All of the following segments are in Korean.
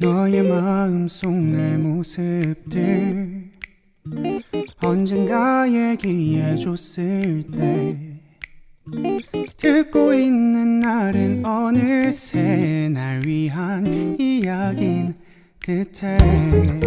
너의 마음속 내 모습들 언젠가 얘기해줬을 때 듣고 있는 날은 어느새 날 위한 이야긴 듯해.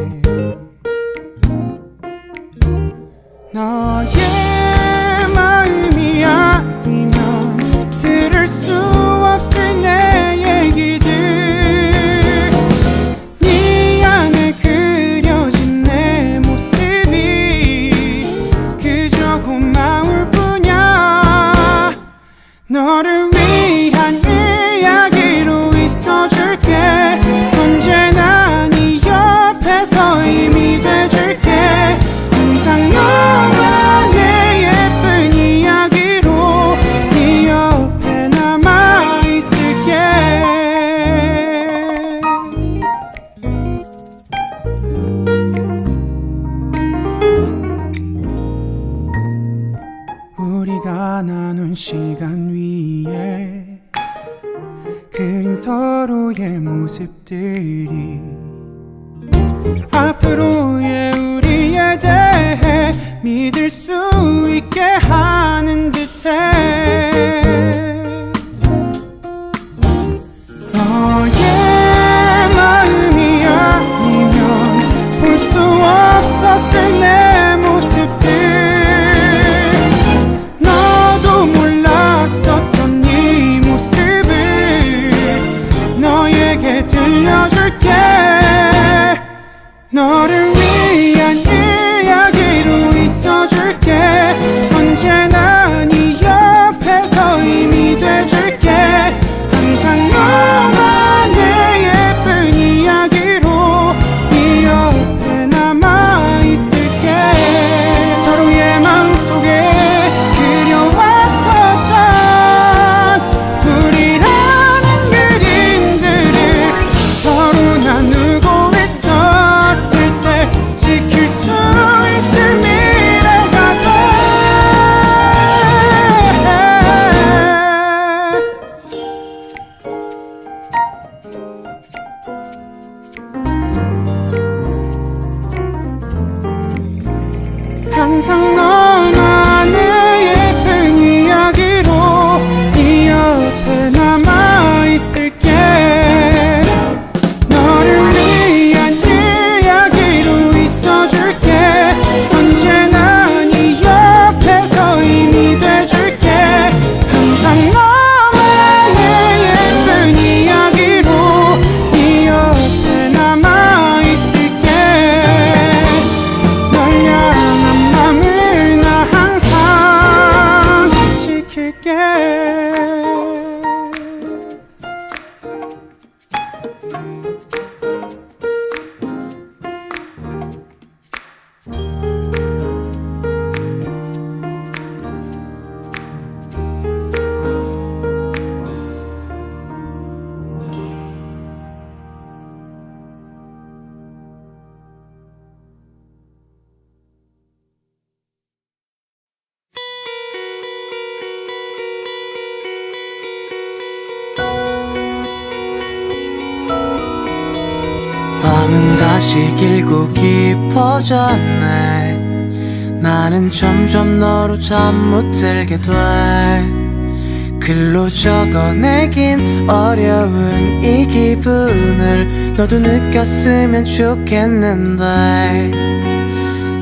너도 느꼈으면 좋겠는데.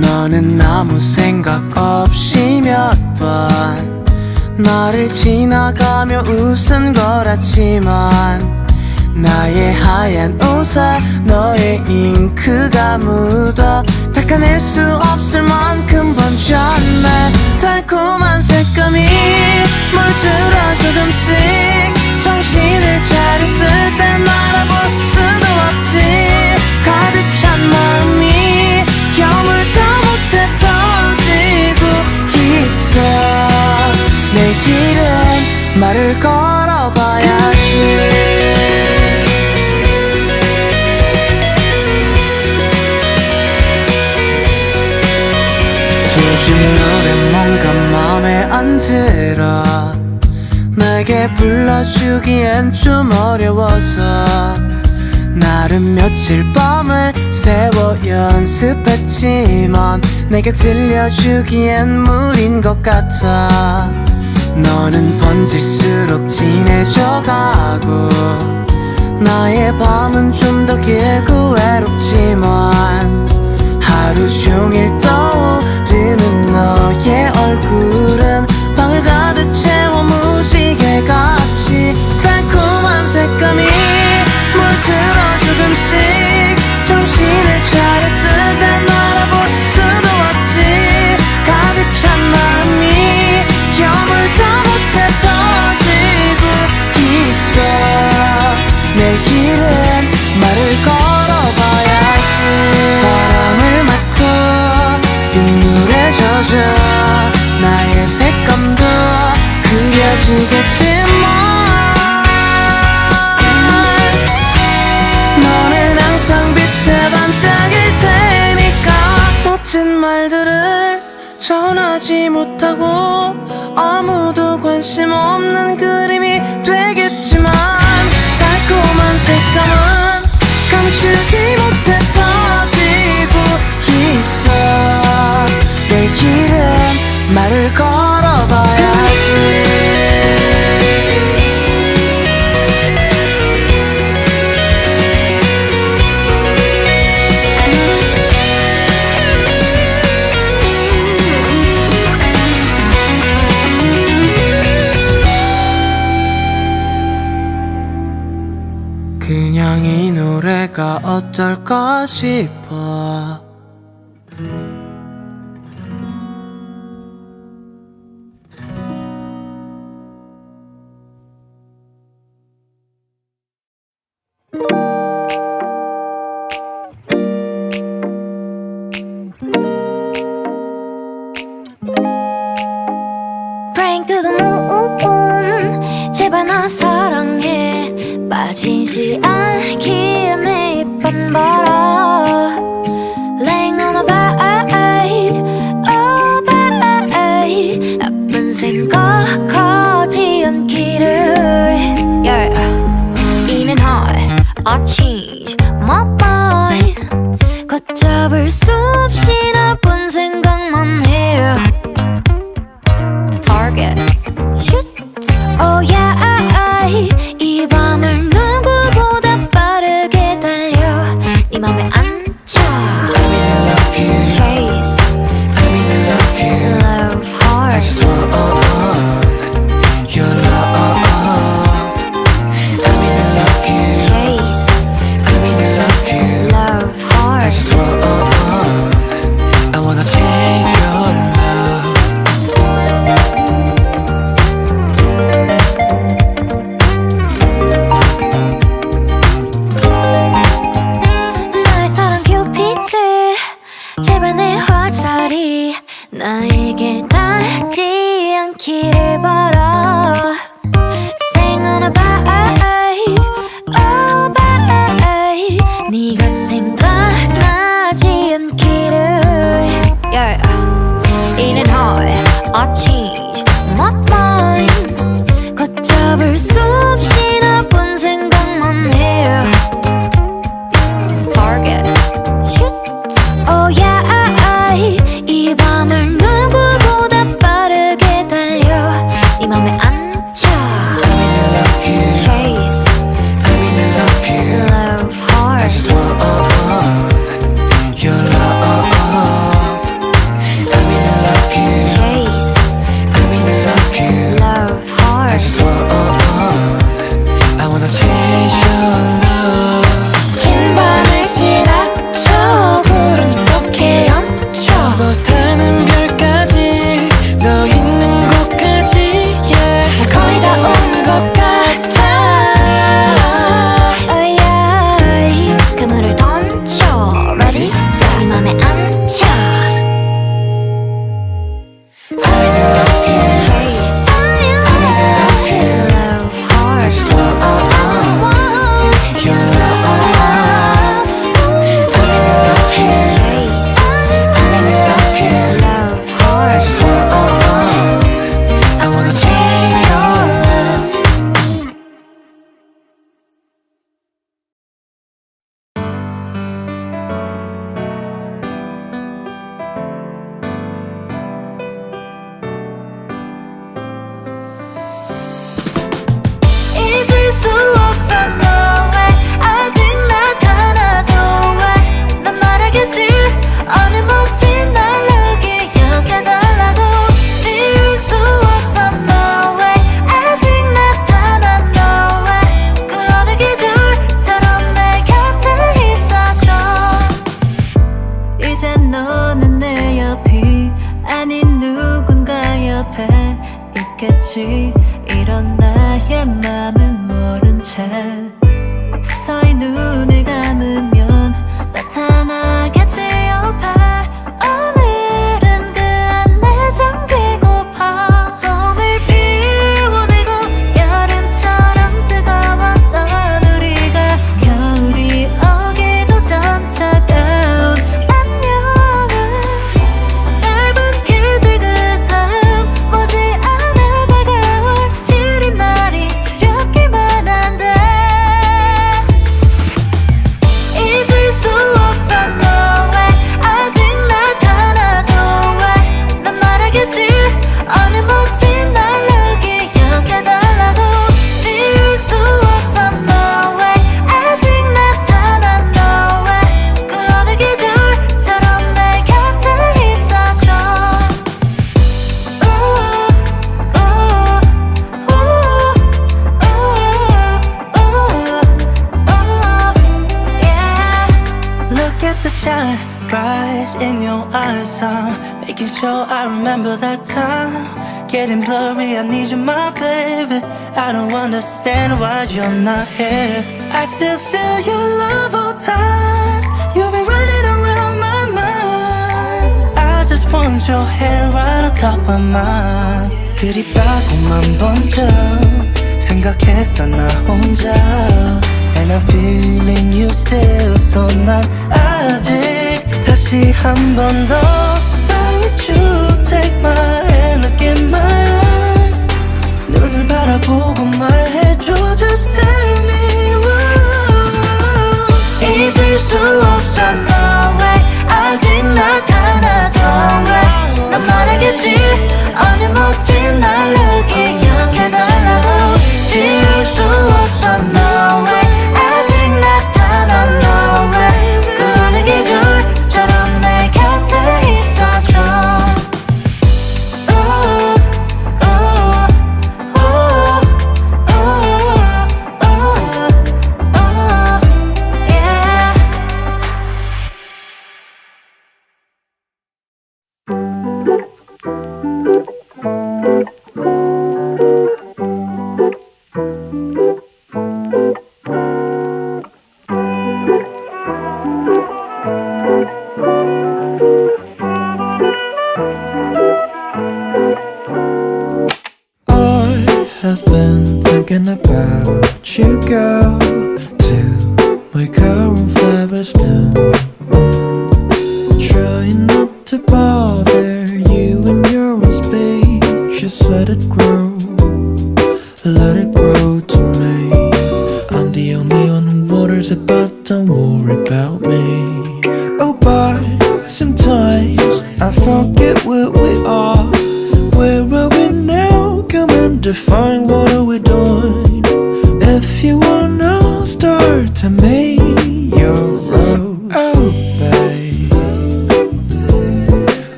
너는 아무 생각 없이 몇 번 나를 지나가며 웃은 거라지만 나의 하얀 옷에 너의 잉크가 묻어 닦아낼 수 없을 만큼 번졌네 달콤한 색감이 물들어 조금씩 정신을 차렸을 땐 알아볼 수도 없지. 가득 찬 마음이 불러주기엔 좀 어려워서 나름 며칠 밤을 새워 연습했지만 내게 들려주기엔 무린 것 같아. 너는 번질수록 진해져가고 나의 밤은 좀 더 길고 외롭지만 하루 종일 떠오르는 너의 얼굴은 무지개같이 달콤한 색감이 물들어 조금씩 정신을 차렸을 땐 알아볼 수도 없지. 가득 찬 마음이 여물다 못해 터지고 있어. 내일은 말을 걸어봐야지. 바람을 맞고 빗물에 젖어 나의 색 그려지겠지만 너는 항상 빛에 반짝일 테니까 멋진 말들을 전하지 못하고 아무도 관심 없는 그림이 되겠지만 달콤한 색감은 감추지 못해 터지고 있어. 내일은 말을 걸어봐 어떨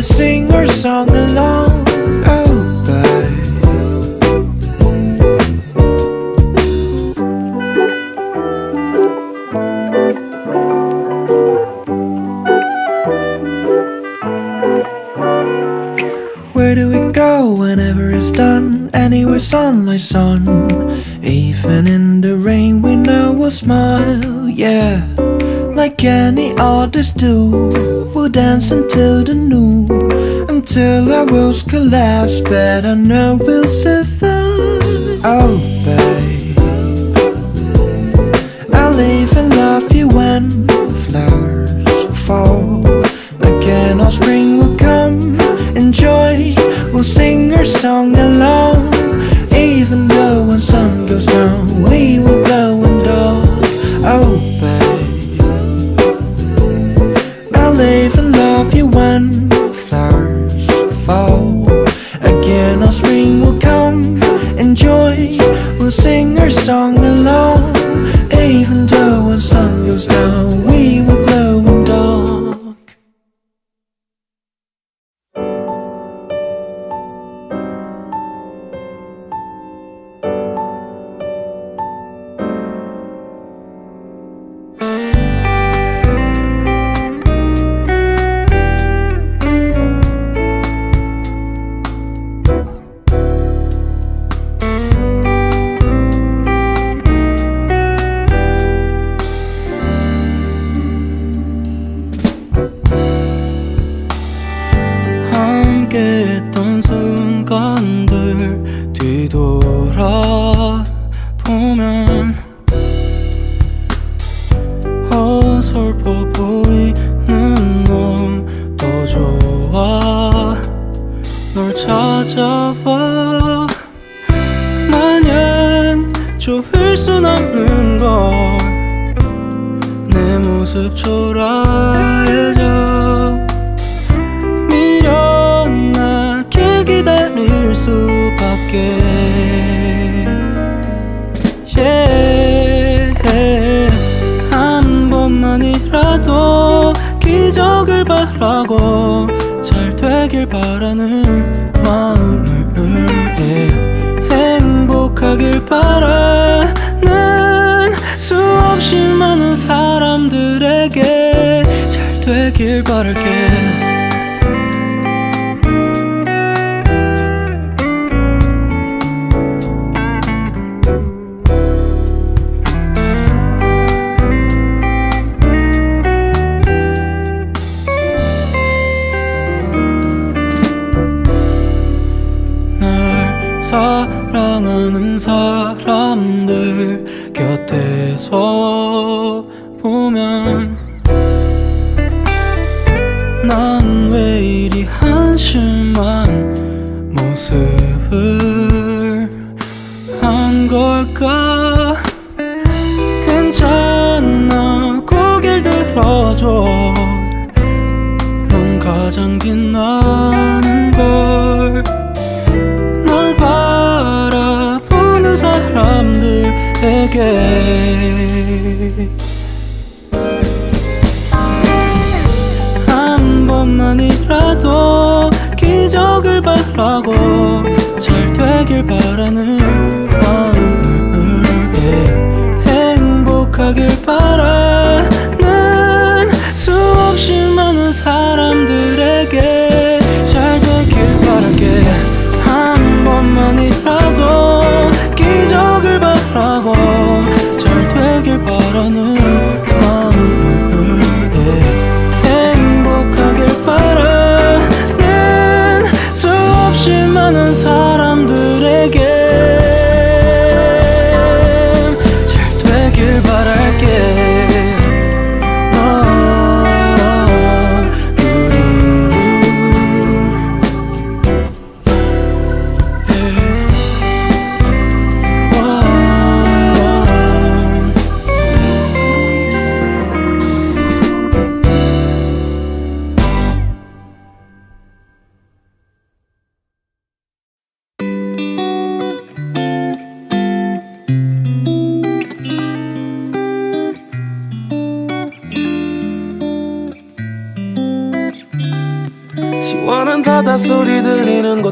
sing her song along. till our worlds collapse. But I know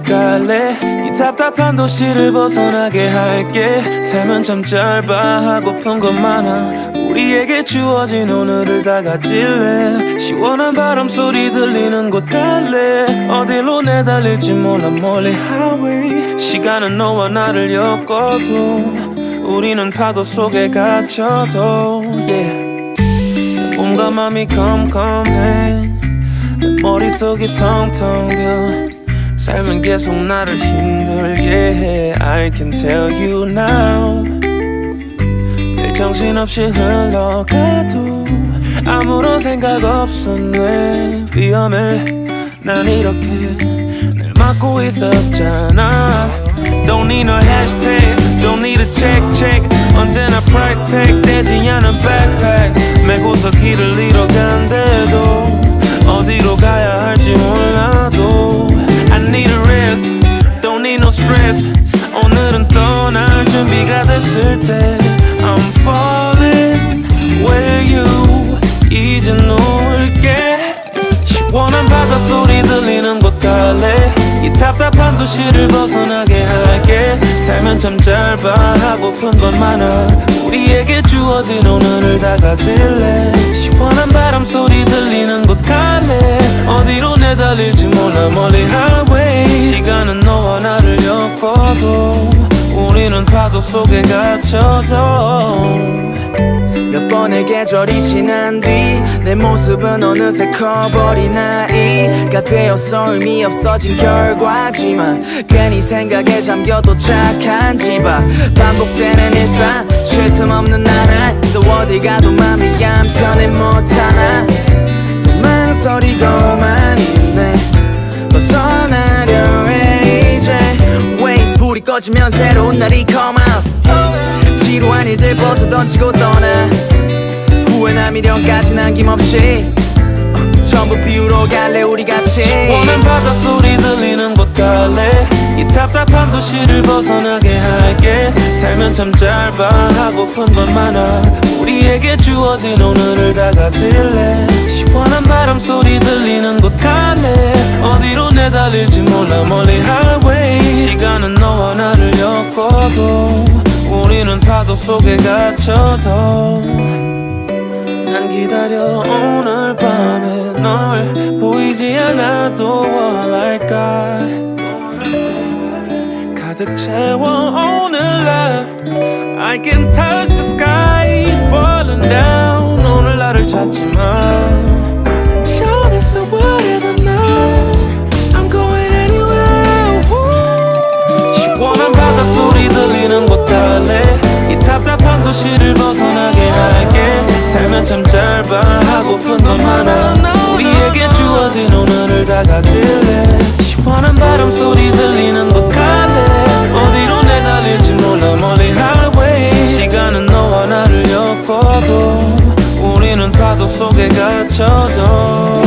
갈래. 이 답답한 도시를 벗어나게 할게. 삶은 참 짧아. 하고픈 것 많아. 우리에게 주어진 오늘을 다 가질래. 시원한 바람 소리 들리는 곳 갈래. 어디로 내달릴지 몰라. 멀리 highway. 시간은 너와 나를 엮어도 우리는 파도 속에 갇혀도 yeah. 몸과 맘이 컴컴해. 내 머릿속이 텅텅 비어 삶은 계속 나를 힘들게 해. I can tell you now. 내 정신없이 흘러가도 아무런 생각 없었네 위험해. 난 이렇게 날 막고 있었잖아. Don't need no hashtag. Don't need a check check. 언제나 price tag. 떼지 않은 backpack. 메고서 길을 잃어간대도 어디로 가야 할지 몰라도 I need a rest Don't need no stress 오늘은 떠날 준비가 됐을 때 I'm falling where you 이제 놓을게 시원한 바닷소리 들리는 곳 갈래 이 답답한 도시를 벗어나게 할게. 삶은 참 짧아 하고픈 건 많아 우리에게 주어진 오늘을 다 가질래. 시원한 바람 소리 들리는 곳 갈래. 어디로 내달릴지 몰라 멀리 highway. 시간은 너와 나를 엮어도 우리는 파도 속에 갇혀도 몇 번의 계절이 지난 뒤 내 모습은 어느새 커버린 나이가 되어서 의미 없어진 결과지만 괜히 생각에 잠겨 도 착한 집앞 반복되는 일상 쉴 틈 없는 나날 또 어딜 가도 맘이 한편에 못하나 또 망설이고만 있네 벗어 꺼지면 새로운 날이 come out 필요한 일들 벗어 던지고 떠나. 후회나 미련까지 남김없이. 어, 전부 비우러 갈래 우리 같이. 원한 바닷소리 들리는 곳 갈래? 이 답답한 도시를 벗어나게 할게. 살면 참 짧아 하고픈 건 많아 우리에게 주어진 오늘을 다 가질래? 시원한 바람 소리 들리는 곳 갈래? 어디로 내달릴지 몰라 멀리 highway. 시간은 너와 나를 엮어도 우리는 파도 속에 갇혀도 난 기다려 오늘 밤에 널 보이지 않아도 all I got. 가득 채워 오늘 날. I can touch the sky falling down 오늘 나를 찾지만 도시를 벗어나게 할게. 살면 참 짧아 하고픈 건 많아. 우리에게 주어진 오늘을 다 가질래? 시원한 바람 소리 들리는 곳 갈래? 어디로 시간은 너와 나를 엮어도 우리는 파도 속에 갇혀도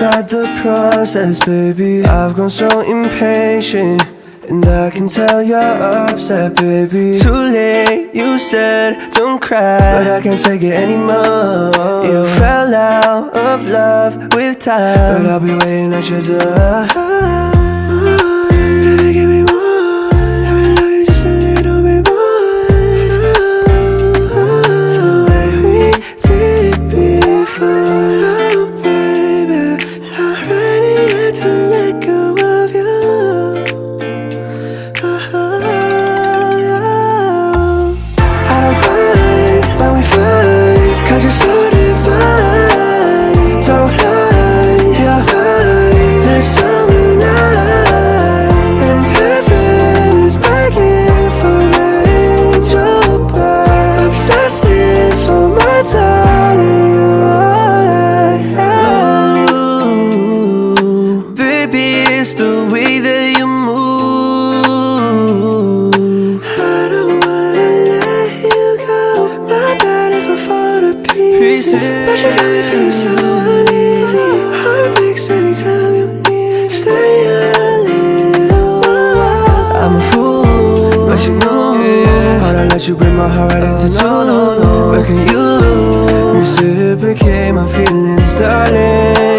inside the process, baby. I've grown so impatient and I can tell you're upset, baby. Too late, you said, don't cry. But I can't take it anymore. You fell out of love with time. But I'll be waiting at your door. break my heart right into two no, no, no. Where can you reciprocate my feelings, darling?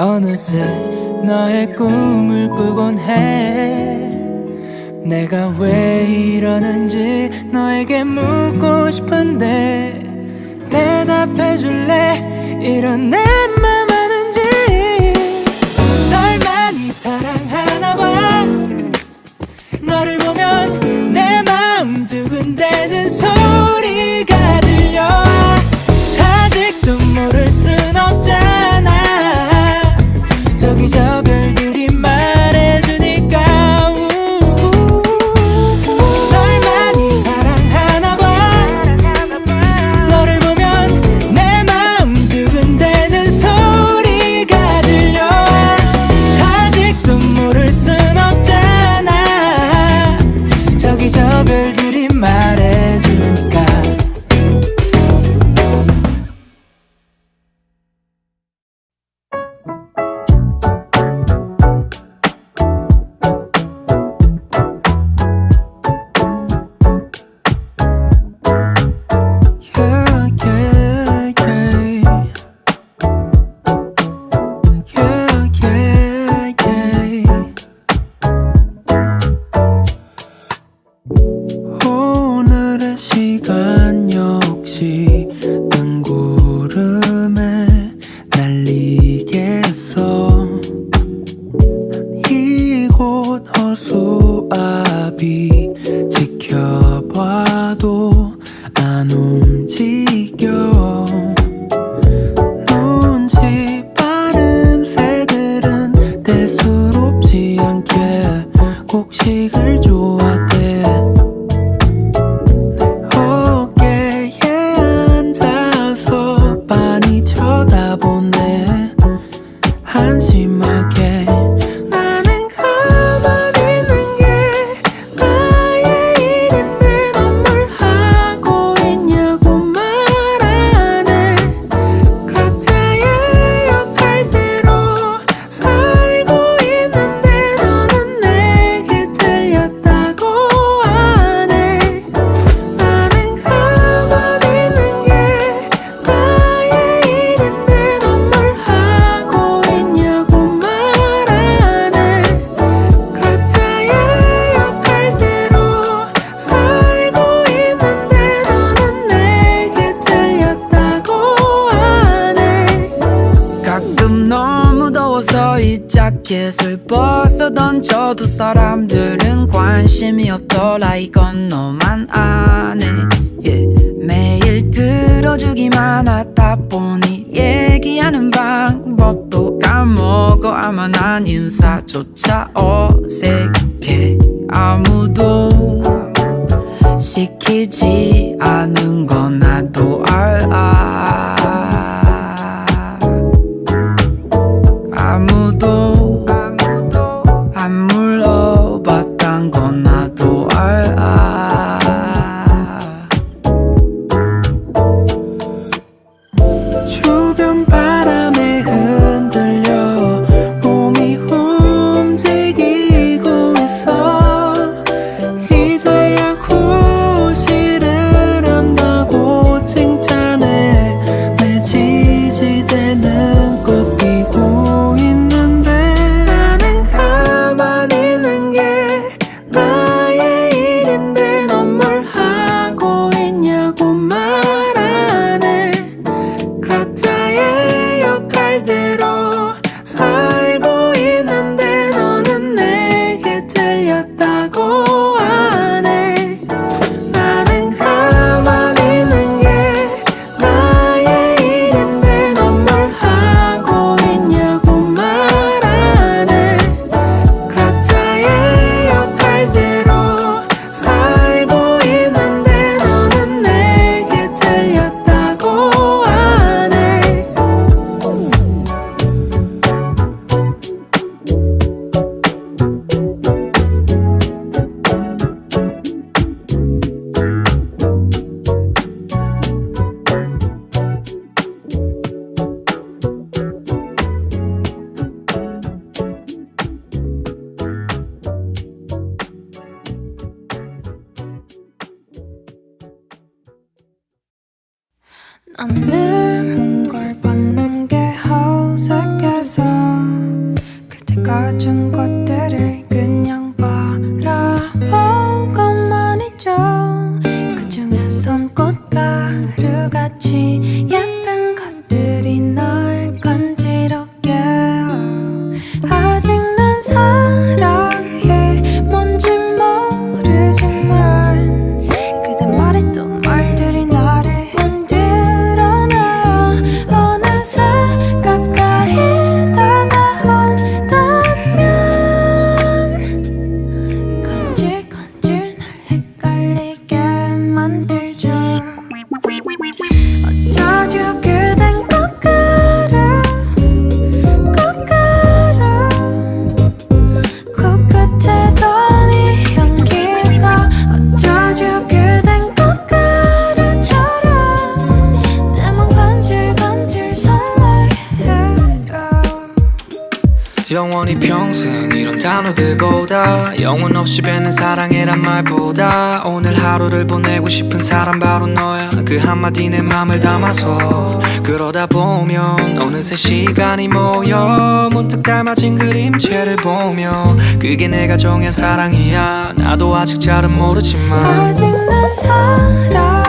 어느새 너의 꿈을 꾸곤 해. 내가 왜 이러는지 너에게 묻고 싶은데 대답해 줄래? 이런 내 맘 아는지. 널 많이 사랑하나 봐. 너를 보면 내 마음 두 군데는 소리 그림체를 보며 그게 내가 정한 사랑이야. 나도 아직 잘은 모르지만. 아직 난 사랑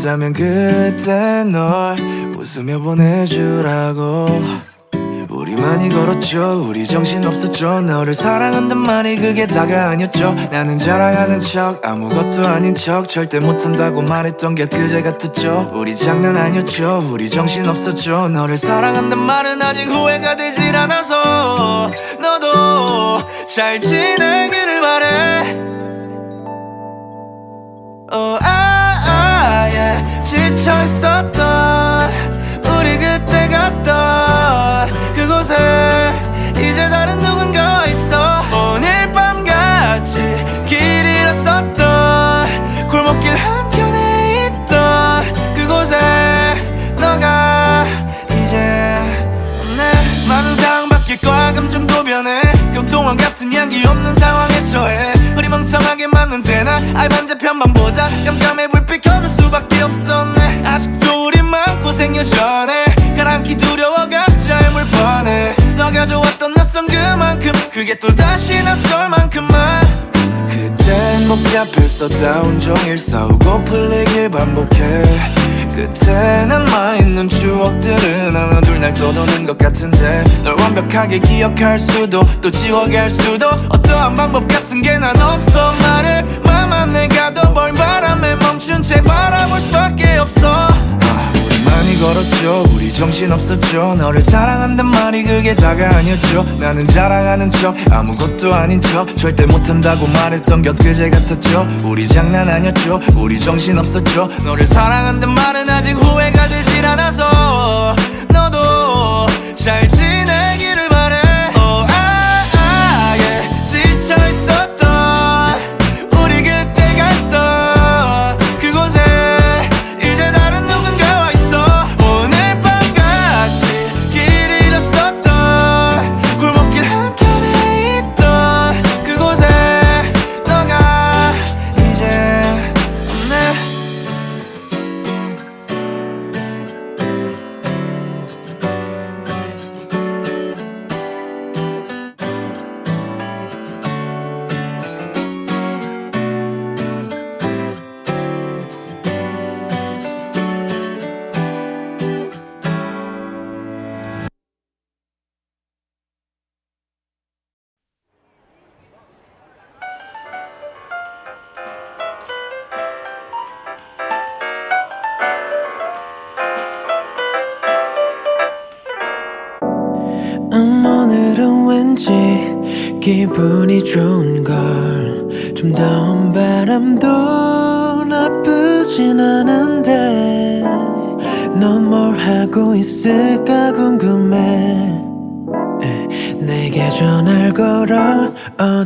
괴롭다면 그때 널 웃으며 보내주라고. 우리 많이 걸었죠. 우리 정신 없었죠. 너를 사랑한단 말이 그게 다가 아니었죠. 나는 자랑하는 척 아무것도 아닌 척 절대 못한다고 말했던 게 그제 같았죠. 우리 장난 아니었죠. 우리 정신 없었죠. 너를 사랑한단 말은 아직 후회가 되질 않아서 너도 잘 지내기를 바래 편만 보자. 깜깜해 불빛 켜줄 수밖에 없었네. 아직도 우리 마음고생 여전해. 가랑키 두려워 각자의 물번에 너가 좋았던 낯선 그만큼 그게 또 다시 낯설 만큼만. 그땐 복잡했었다 온종일 싸우고 풀리길 반복해 끝에 남아있는 추억들은 하나 둘 날 떠도는 것 같은데 널 완벽하게 기억할 수도 또 지워갈 수도 어떠한 방법 같은 게 난 없어. 말을 맘만 내가도 벌 바람에 멈춘 채 바라볼 수밖에 없어 많이 걸었죠. 우리 정신 없었죠. 너를 사랑한단 말이 그게 다가 아니었죠. 나는 자랑하는 척 아무것도 아닌 척 절대 못한다고 말했던 게 그제 같았죠. 우리 장난 아니었죠. 우리 정신 없었죠. 너를 사랑한단 말은 아직 후회가 되질 않아서 너도 잘 지내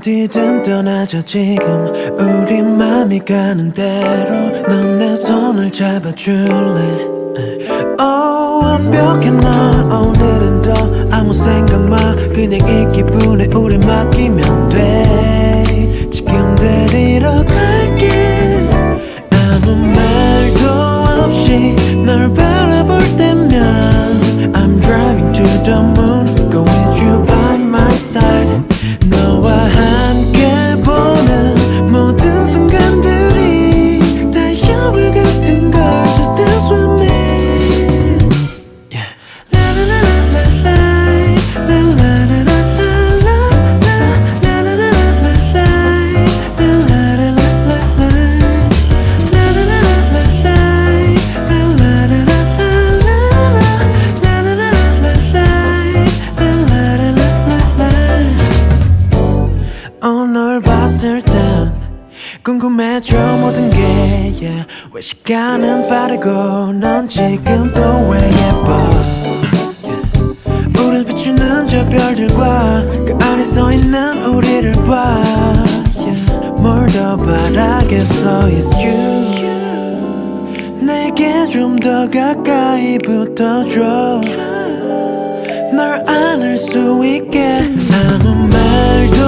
어디든 떠나자 지금 우리 맘이 가는 대로 넌 내 손을 잡아줄래? 어 완벽해 넌 오늘은 더 아무 생각 마. 그냥 이 기분에 우리 맡기면 돼. 지금 데리러 갈게. 아무 말도 없이 널 빠르고 넌 지금 또왜 예뻐? 우릴 비추는 저 별들과 그 안에 서 있는 우리를 봐. Yeah. 뭘더 바라겠어? It's you. 내게 좀 더 가까이 붙어줘. 널 안을 수 있게. 아무 말도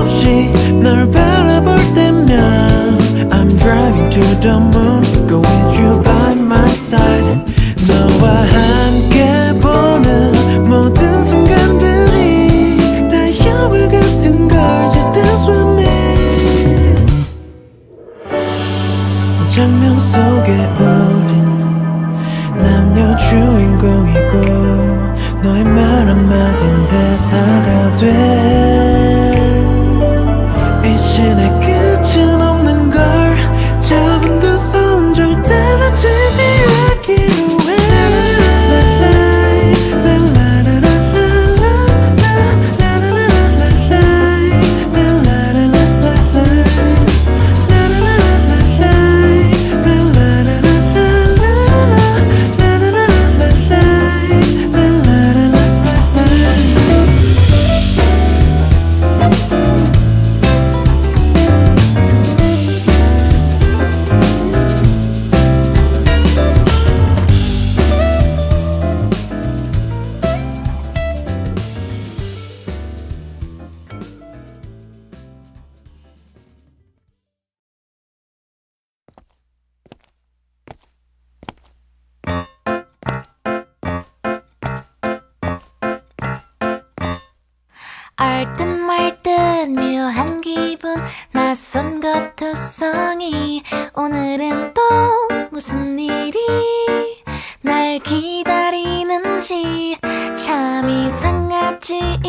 없이 널 바라볼 때면 I'm driving to the moon. Go with you side. 너와 함께 보는 모든 순간들이 다 여울 같은 걸 Just dance with me. 이 장면 속에 우린 남녀 주인공이고 너의 말 한마디는 대사가 돼 알듯 말듯 묘한 기분 낯선 것 투성이. 오늘은 또 무슨 일이? 날 기다리는지 참 이상하지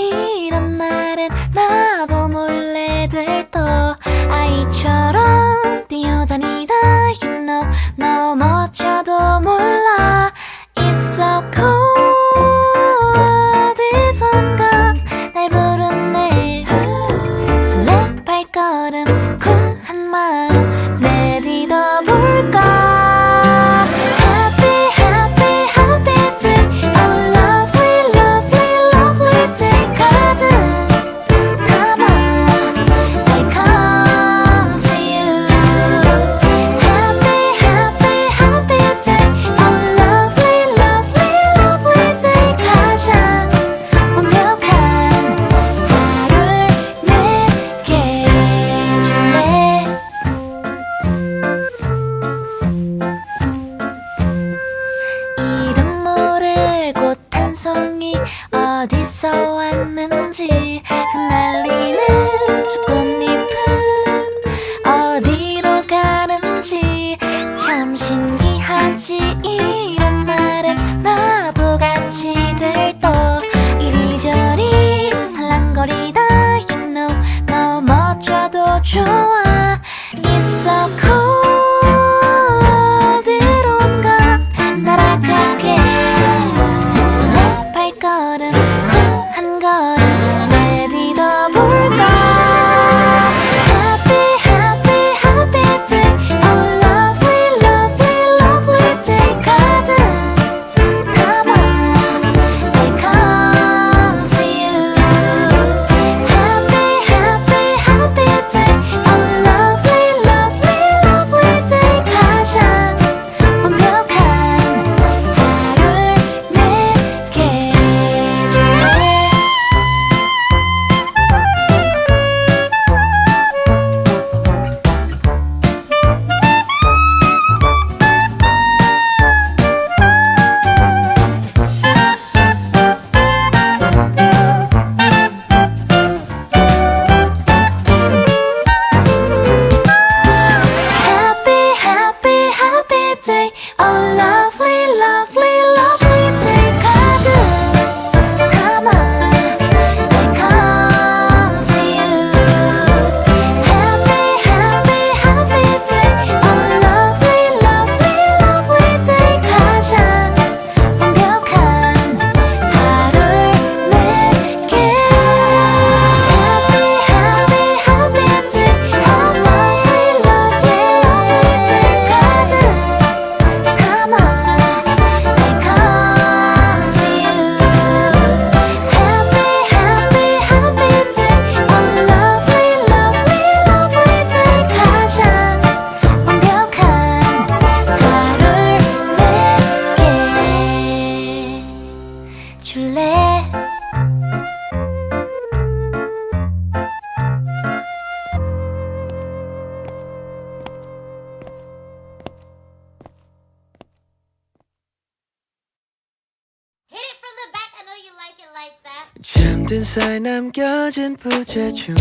남겨진 부재중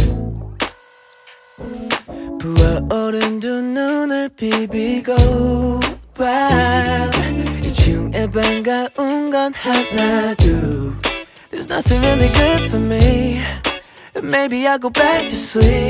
부어오른 두 눈을 비비고 봐이 중에 반가운 건 하나 둘 There's nothing really good for me Maybe I'll go back to sleep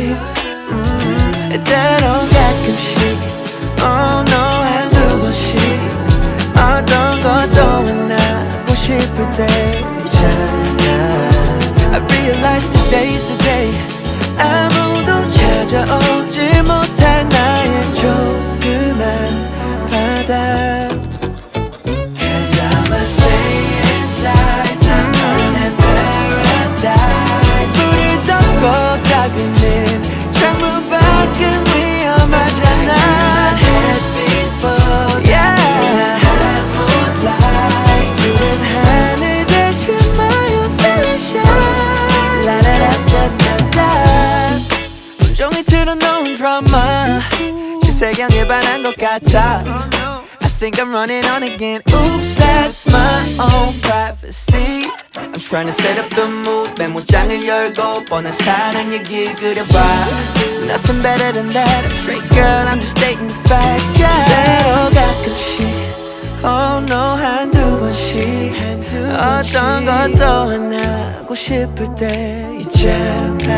실세경에 반한 것 같아 I think I'm running on again Oops, that's my own privacy I'm trying to set up the mood 메모장을 열고 뻔한 사랑 얘기를 그려봐 Nothing better than that Straight girl, I'm just stating the facts yeah 때로 가끔씩 Oh no 한두 번씩 어떤 것도 하나고 싶을 때 있잖아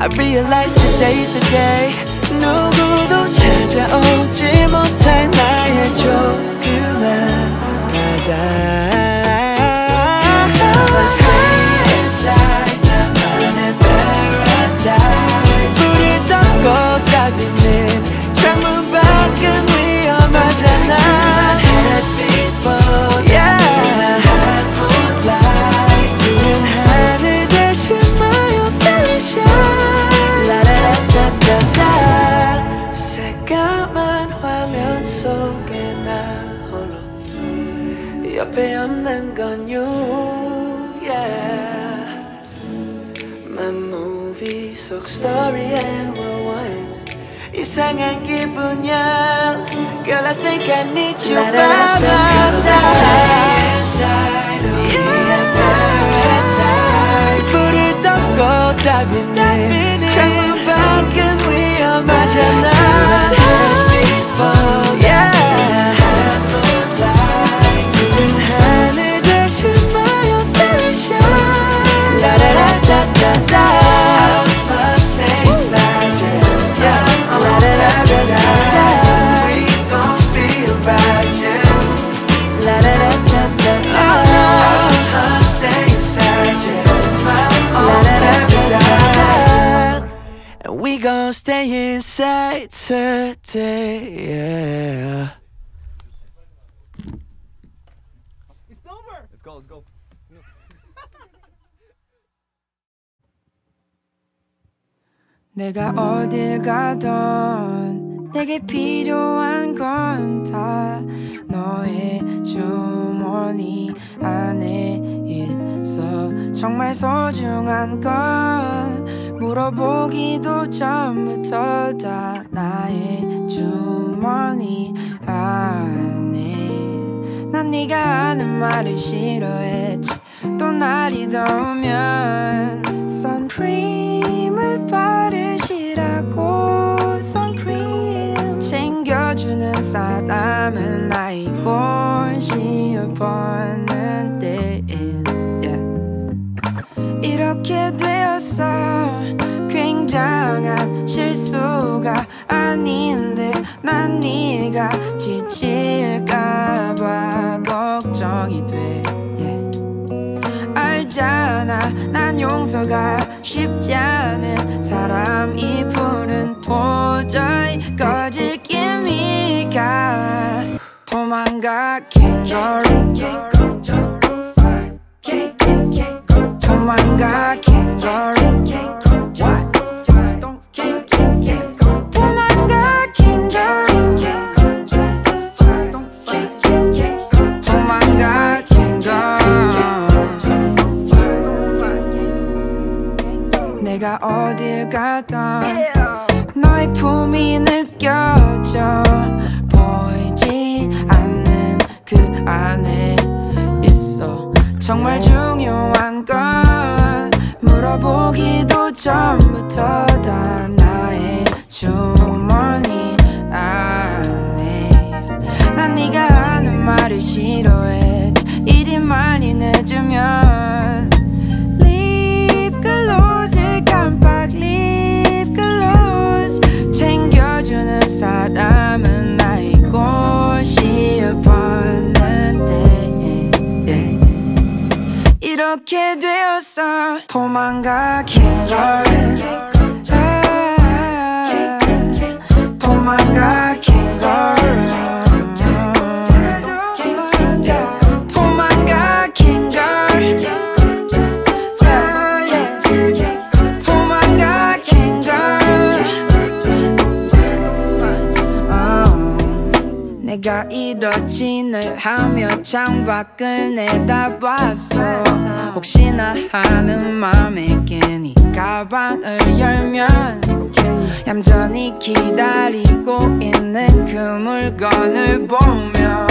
I realize today's the day 누구도 찾아오지 못할 나의 조그만 바다 속 스토리에 rewind 이상한 기분이야 Girl I think I need you by my side 불을 덮고 다비네 창문 밖은 위험하잖아 We gon' stay inside today, yeah 내가 어딜 가던 내게 필요한 건 다 너의 주머니 안에 있어. 정말 소중한 건 물어보기도 전부터 다 나의 주머니 안에. 난 네가 하는 말을 싫어했지 또 날이 더우면 선크림을 바르시라고 선크림 챙겨주는 사람은 나이고 싶었는데 yeah. 이렇게 되었어 굉장한 실수가 아닌데 난 네가 지칠까봐 걱정이 돼. 알잖아. 난 용서가 쉽지 않은 사람이 푸른 도저히 꺼질 기미가 도망가 캥거루 도망가 캥거루 도망가 내가 어딜 가던 너의 품이 느껴져 보이지 않는 그 안에 있어. 정말 중요한 건 알아보기도 전부터 다 나의 주머니 안에. 난 네가 하는 말을 싫어했지 일이 많이 늦으면 사람은 나이고 싶었는데 이렇게 되었어 도망가긴 걸 창밖을 내다봤어. 혹시나 하는 맘에 괜히 가방을 열면 얌전히 기다리고 있는 그 물건을 보며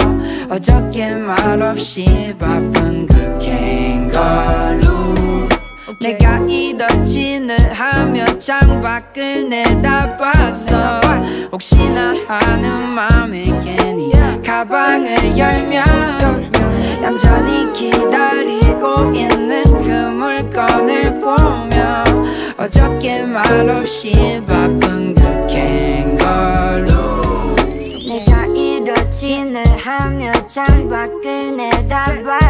어저께 말없이 바쁜 그 캥거루 내가 이렇지 늘 하며 창밖을 내다봤어. 혹시나 하는 맘에 괜히 가방을 열면 얌전히 기다리고 있는 그 물건을 보며 어저께 말없이 바쁜 그 캥거루. 내가 이렇지 늘 하며 창밖을 내다봤어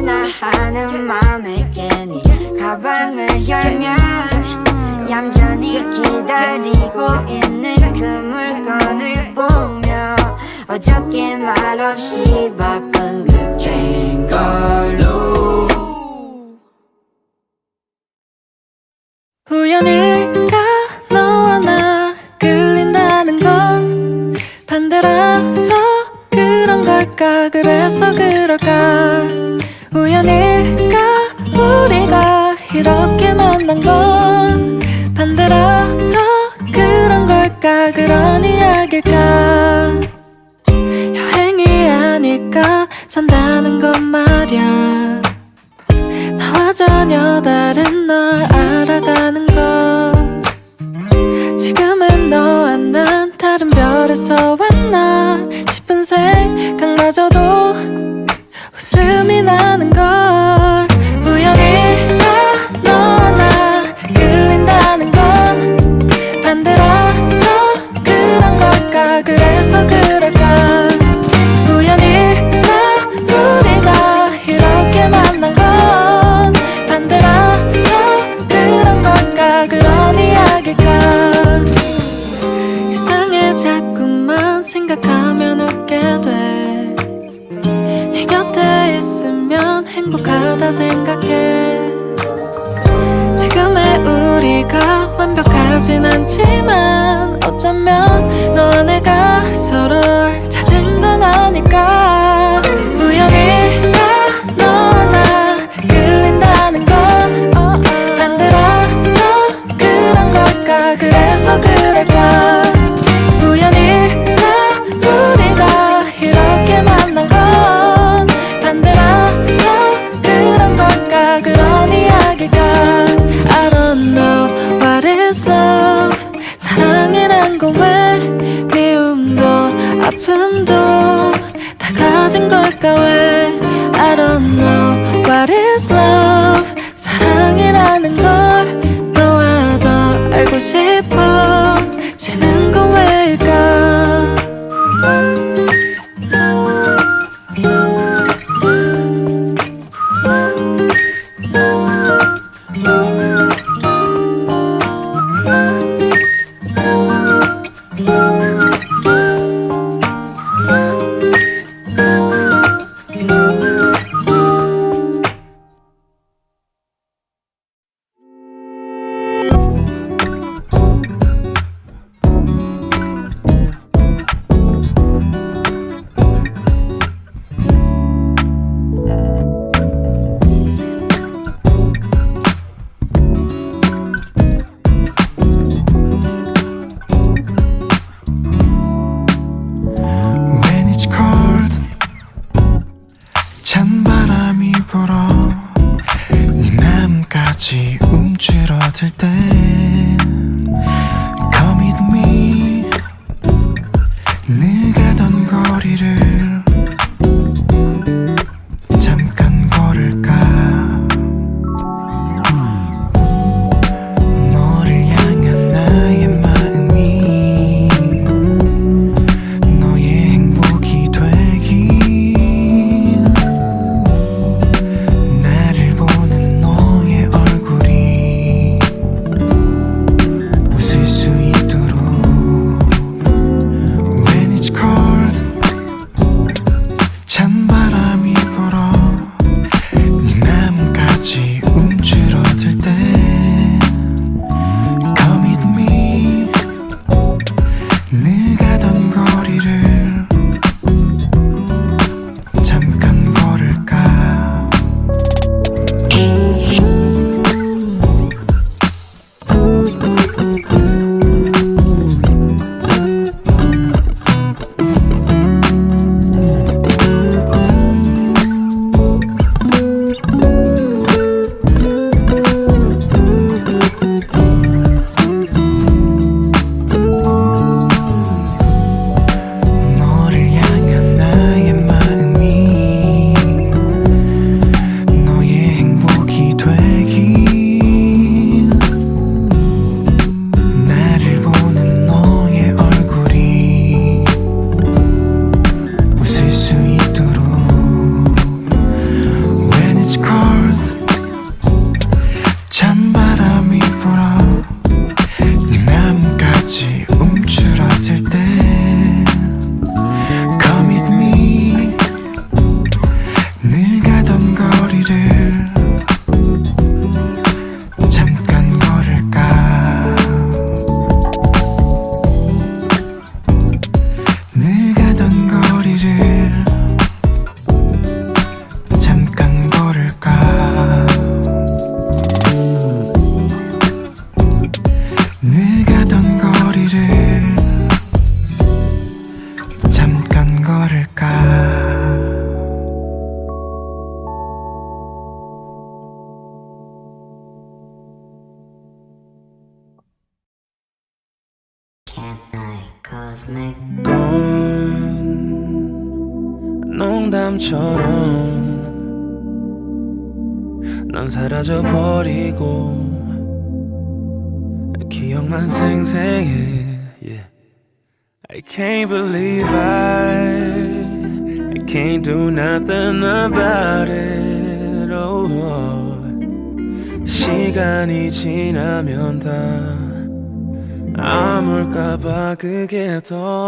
혹시나 하는 맘에 괜히 가방을 열면 얌전히 기다리고 있는 그 물건을 보며 어저께 말없이 바쁜 그 캥거루. 우연일까? 너와 나 끌린다는 건 반대라서 그런 걸까? 그래서 그럴까 우연일까 우리가 이렇게 만난 건 반대라서 그런 걸까 그런 이야기일까? 여행이 아닐까 산다는 건 말야. 나와 전혀 다른 널 알아가는 것. 지금은 너와 난 다른 별에서 왔나 싶은 생각마저도 웃음이 나는 걸 생각해. 지금의 우리가 완벽하진 않지만 어쩌면 너와 내가 서로 헤어진 걸까 왜? I don't know what is love. 사랑이라는 걸 너와 더 알고 싶어 더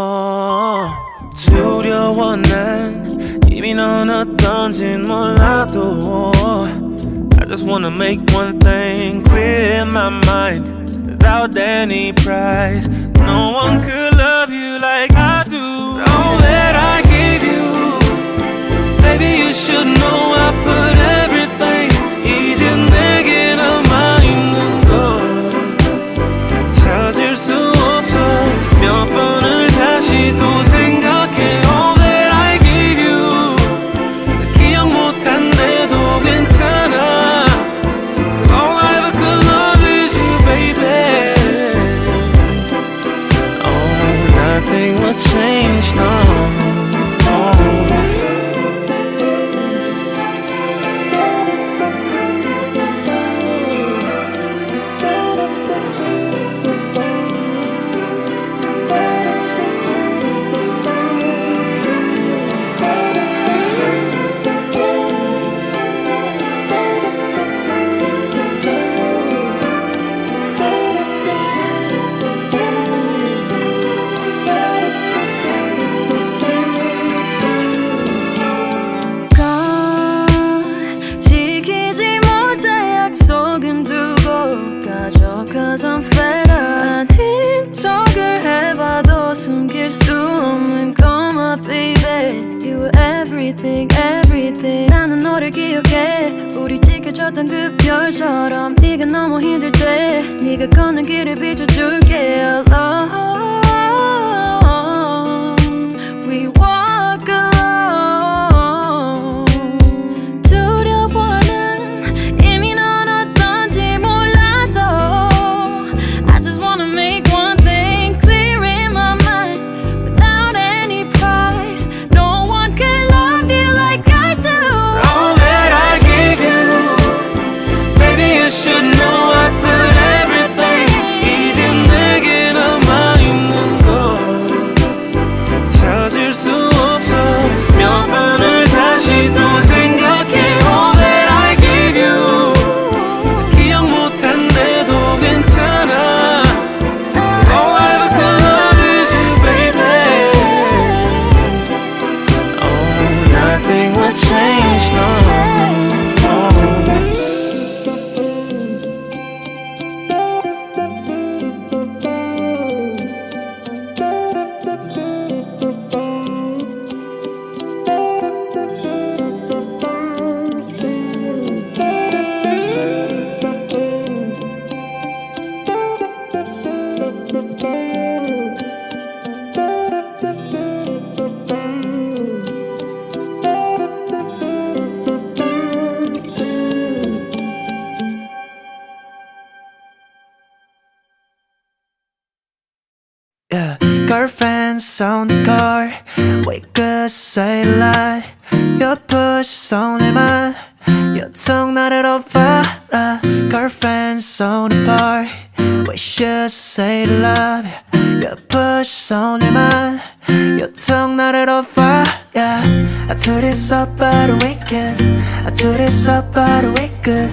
somebody wicked I do this somebody wicked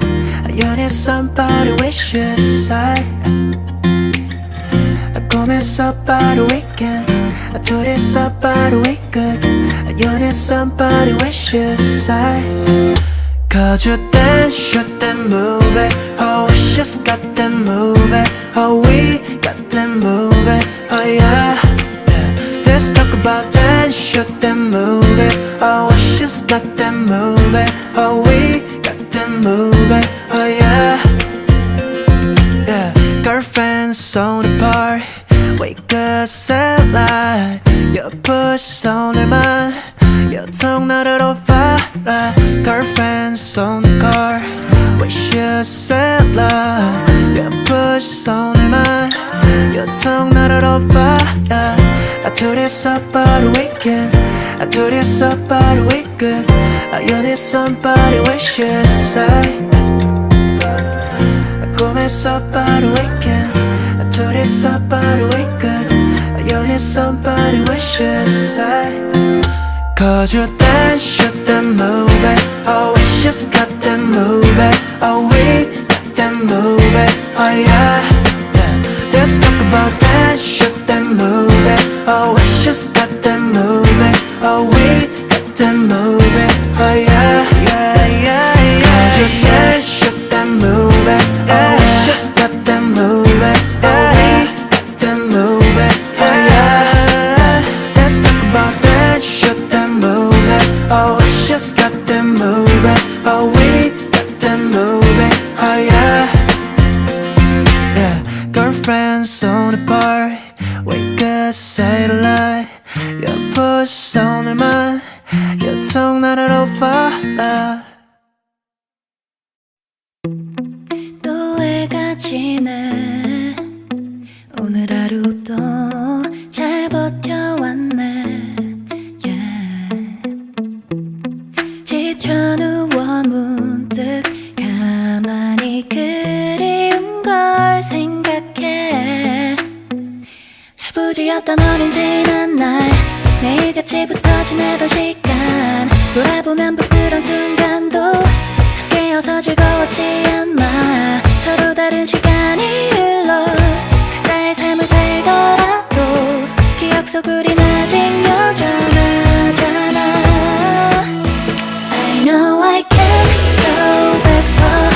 I yearn somebody wishes I I come somebody wicked I do this somebody wicked I yearn somebody wishes I Cause you dance, shoot them, move it Oh, wishes got them, move it Oh, we got them, move it Oh, yeah. Let's talk about that, shoot them, move it Oh, just got that movie Oh, we got that movie Oh, yeah yeah. Girlfriends on the bar Wake up, say lie Your push on the mind 여통 나를 오바라 Girlfriends on the car We should say lie Your push on the mind 여통 나를 오바라 I do this up by the weekend I do this somebody we good I you need somebody wishes eh? I I 꿈에서 바로 weekend I do this somebody we good I you need somebody wishes I Cause you dance, shoot them moving Our wishes got them moving. Our we got them moving. Oh yeah, Let's talk about that, shoot them moving Our wishes got them moving. Oh, we got the moving, oh yeah. Far. 또 해가 지네 오늘 하루도 잘 버텨왔네. 지쳐 누워 문득 가만히 그리운 걸 생각해 차부지였던 어린 지난 날 매일같이 붙어 지내던 시간 돌아보면 부끄러운 순간도 함께여서 즐거웠지 않나 서로 다른 시간이 흘러 각자의 삶을 살더라도 기억 속 우린 아직 여전하잖아. I know I can't go back 서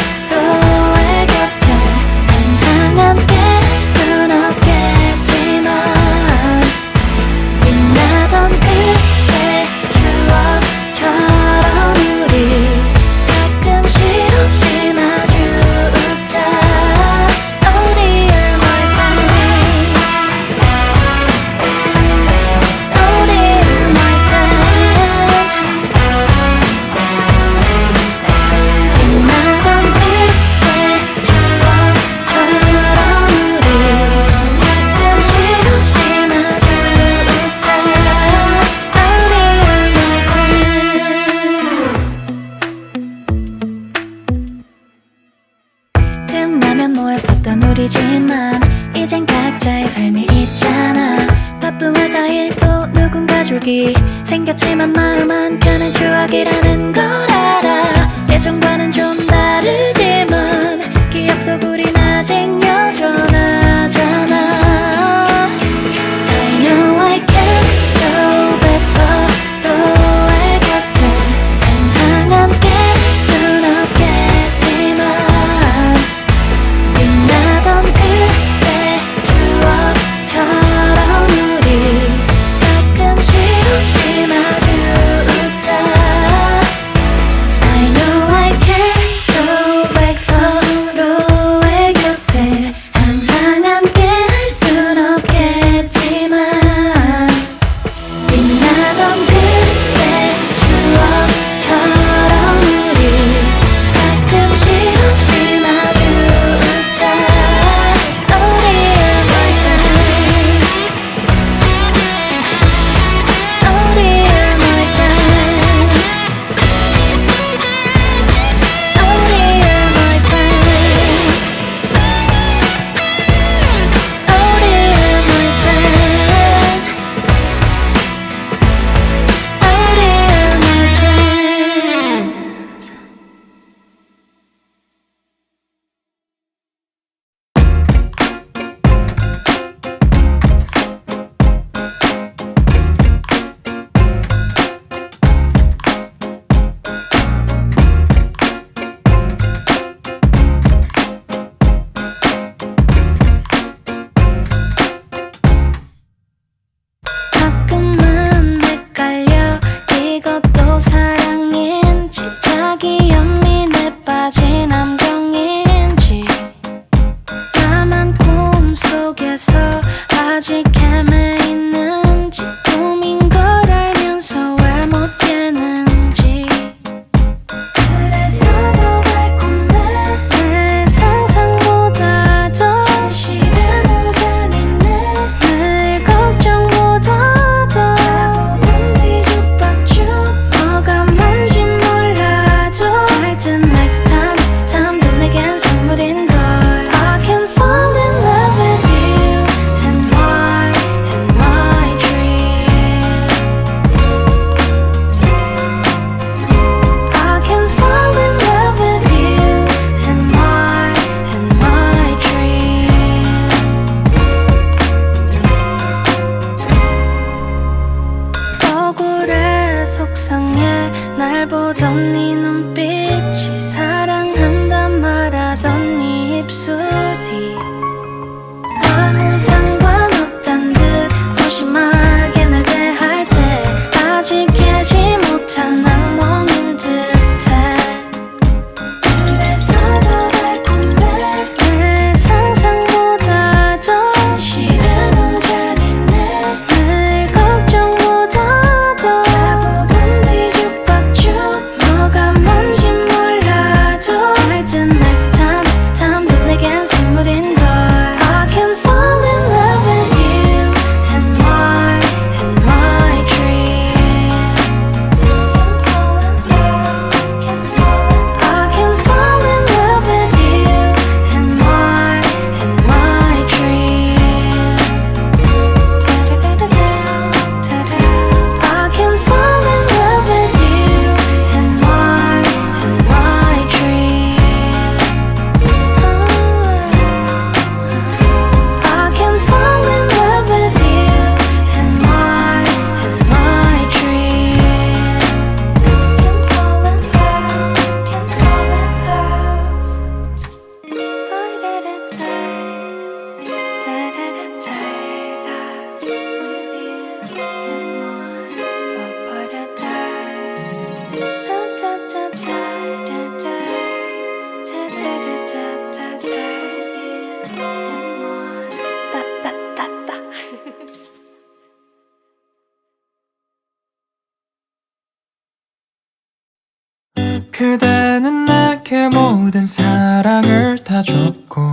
걸 다 줬고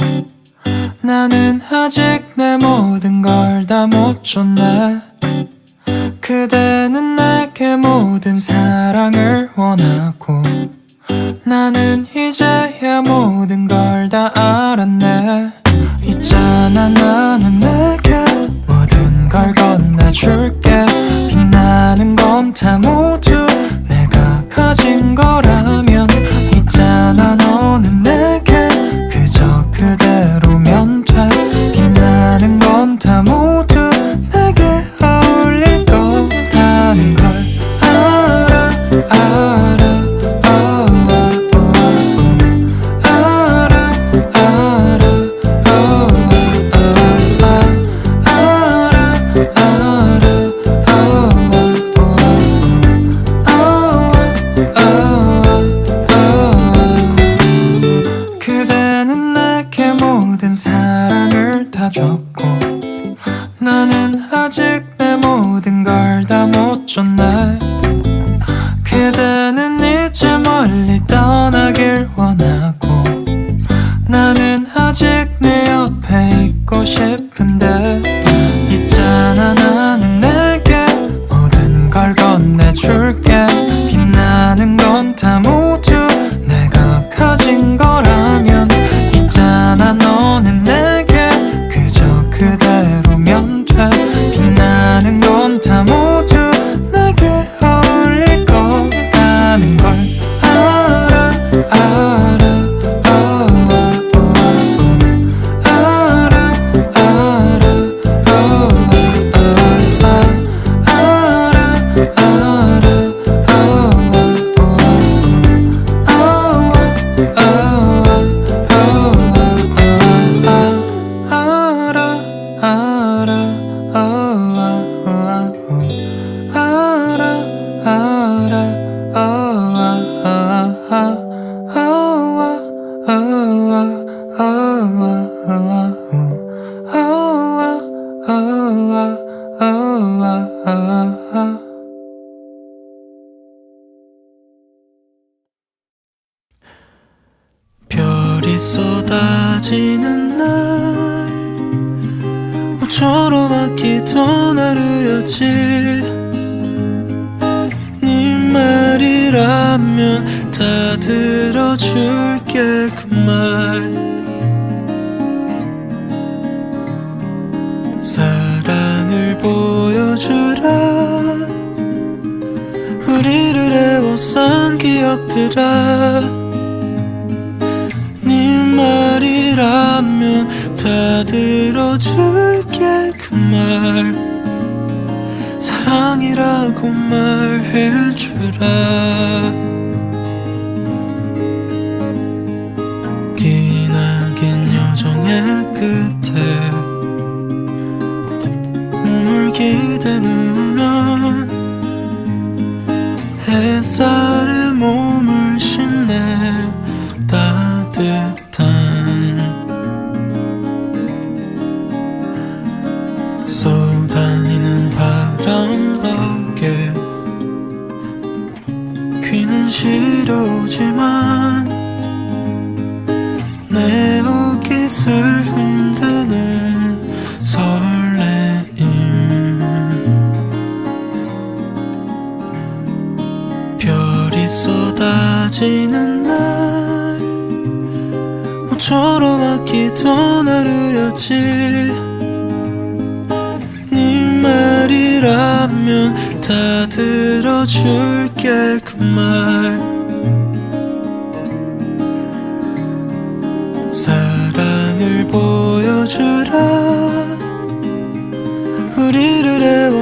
나는 아직 내 모든 걸 다 못 줬네.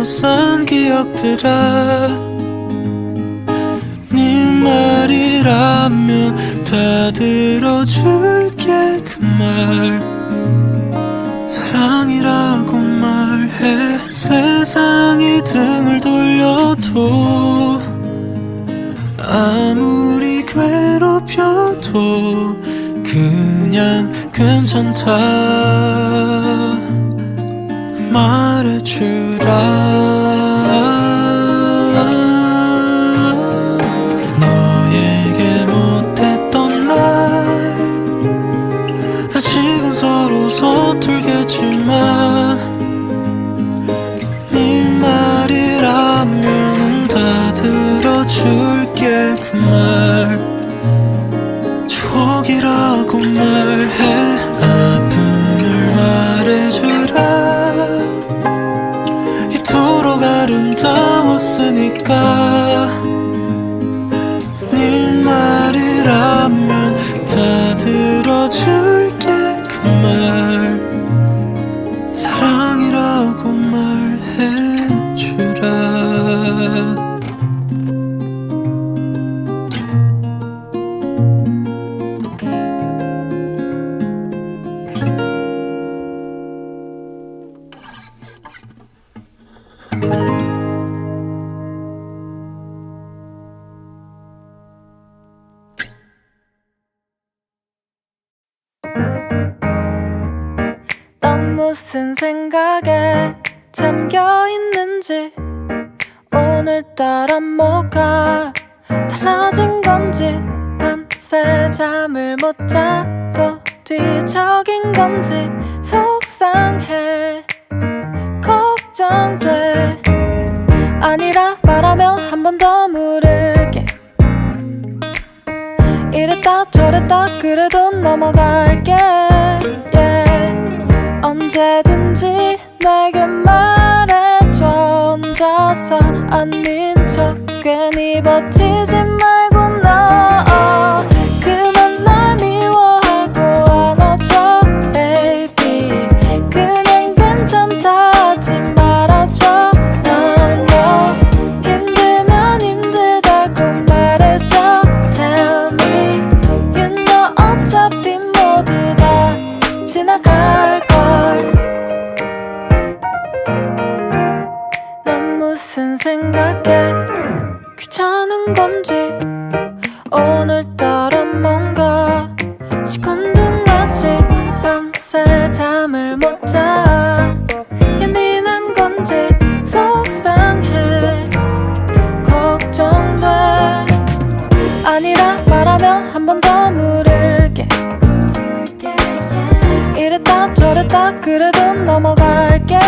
애워싼 기억들아. 네 말이라면 다 들어줄게 그 말. 사랑이라고 말해 세상이 등을 돌려도 아무리 괴롭혀도 그냥 괜찮다 말해주라. 너에게 못했던 말 아직은 서로 서툴겠지만 네 말이라면 다 들어줄게 그 말. 추억이라고 말 따라 뭐가 달라진 건지 밤새 잠을 못 자도 뒤척인 건지 속상해. 걱정돼. 아니라 말하면 한 번 더 물을게. 이랬다 저랬다 그래도 넘어갈게. Yeah. 언제든지 내게 말해줘. 혼자서 아닌 척 괜히 버티지 말 그래도 넘어갈게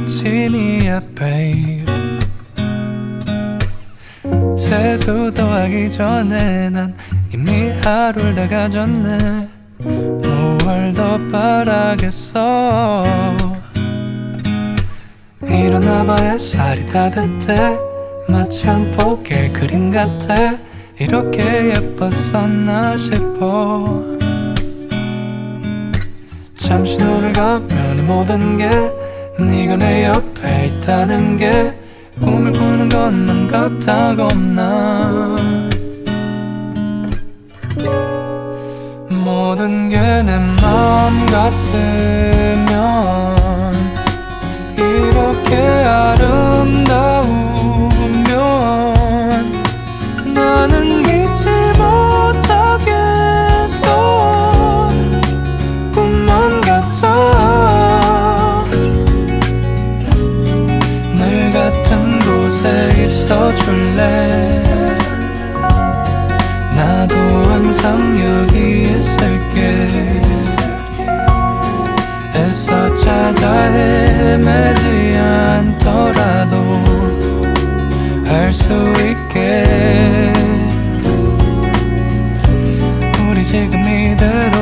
아침이야 babe 세수도 하기 전에 난 이미 하루를 다 가졌네. 무얼 더 바라겠어. 일어나봐 햇살이 따뜻해 마치 한 폭의 그림 같아. 이렇게 예뻤었나 싶어. 잠시 눈을 감면 이 모든 게 네가 내 옆에 있다는 게 꿈을 꾸는 것만 같다거나. 모든 게 내 마음 같으면 이렇게 아름다우 있어 줄래? 나도 항상 여기 있을게. 애써 찾아 헤매지 않더라도 할 수 있게. 우리 지금 이대로.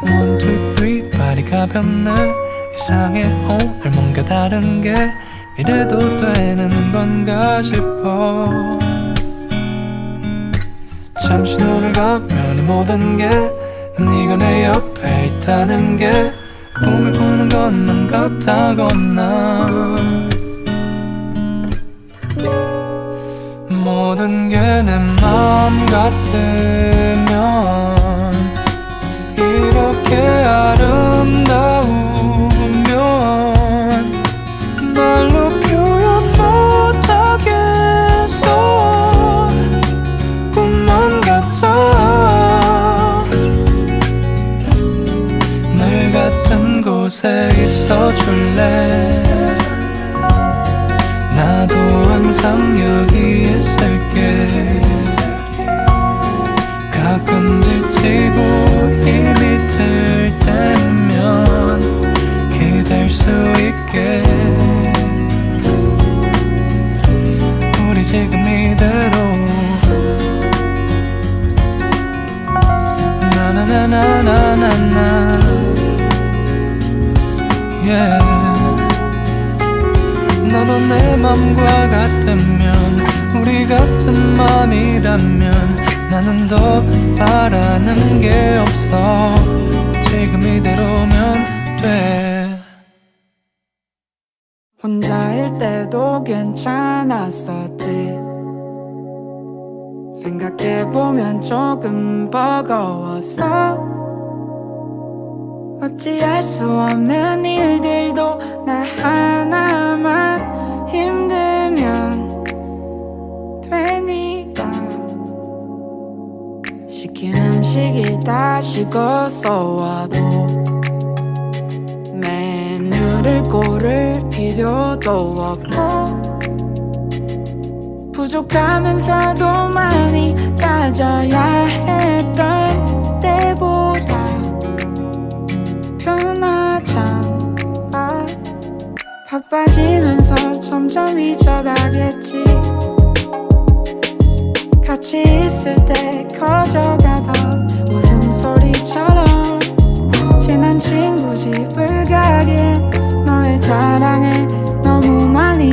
One, two, three, 발이 가볍네 이상해. 오늘 뭔가 다른 게 이래도 되는 건가 싶어. 잠시 눈을 감면 이 모든 게 네가 내 옆에 있다는 게 꿈을 꾸는 것만 같다거나. 모든 게내 마음 같으면 이렇게 아름다우 같은 곳에 있어 줄래? 나도 항상 여기 있을게. 가끔 지치고 힘이 들 때면 기댈 수 있게. 우리 지금 이대로. 나나나나나나나 너도 내 맘과 같으면 우리 같은 맘이라면 나는 더 바라는 게 없어. 지금 이대로면 돼. 혼자일 때도 괜찮았었지. 생각해보면 조금 버거웠어 어찌할 수 없는 일들도 나 하나만 힘들면 되니까. 시킨 음식이 다 식어서 와도 메뉴를 고를 필요도 없고 부족하면서도 많이 따져야 했던 때보다 편하잖아. 바빠지면서 점점 잊어가겠지. 같이 있을 때 커져가던 웃음소리처럼 친한 친구 집을 가긴 너의 자랑에 너무 많이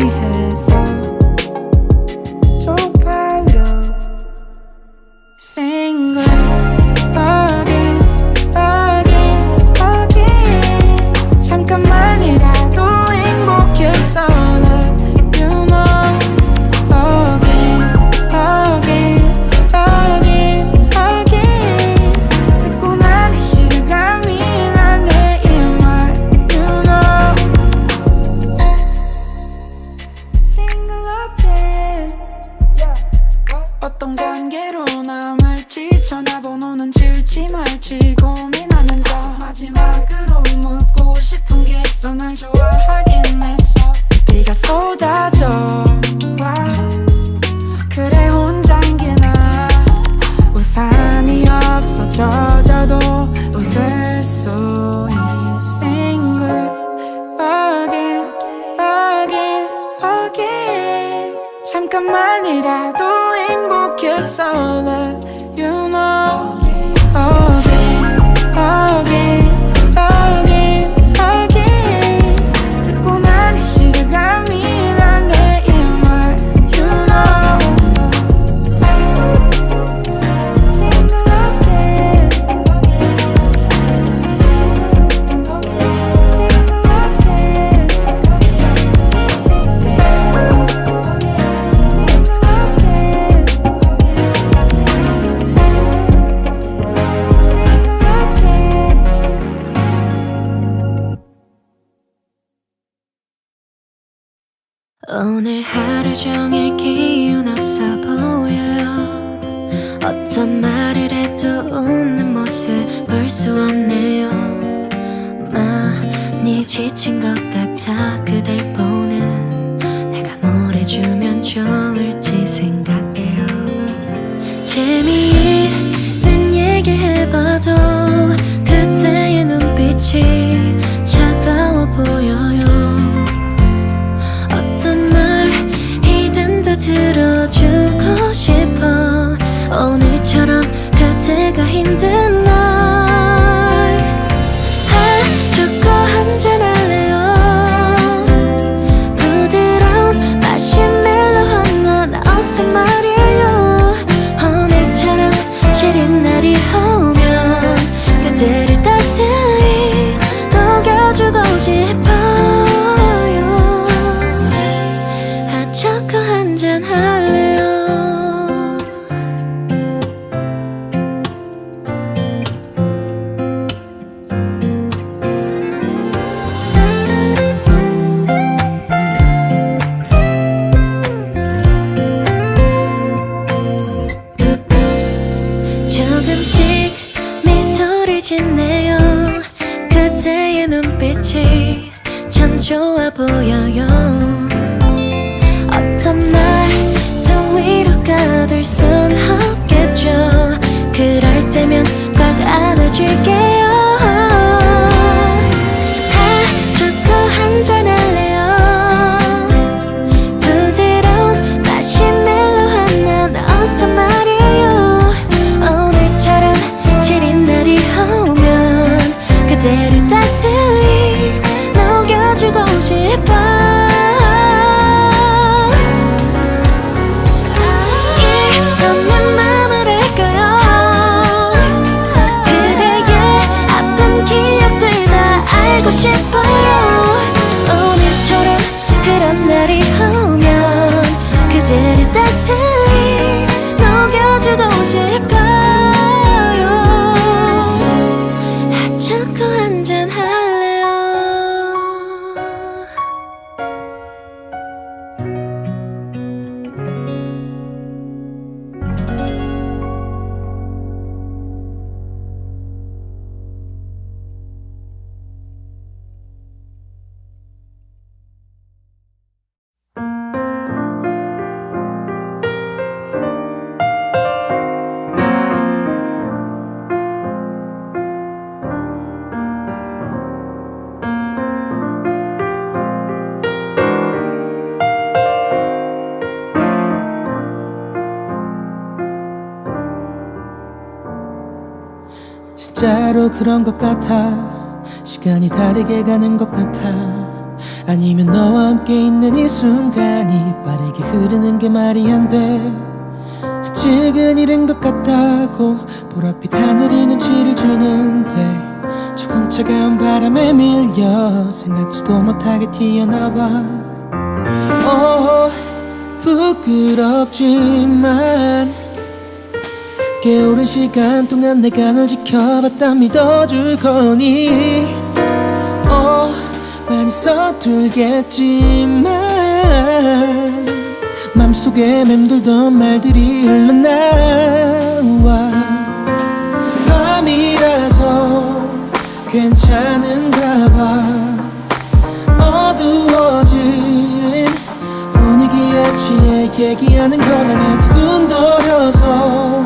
부끄럽지만 꽤 오랜 시간 동안 내가 널 지켜봤다 믿어줄 거니? 어 많이 서툴겠지만 맘속에 맴돌던 말들이 흘러나와. 밤이라서 괜찮은가 봐 취해 얘기하는 건 아니야. 두근거려서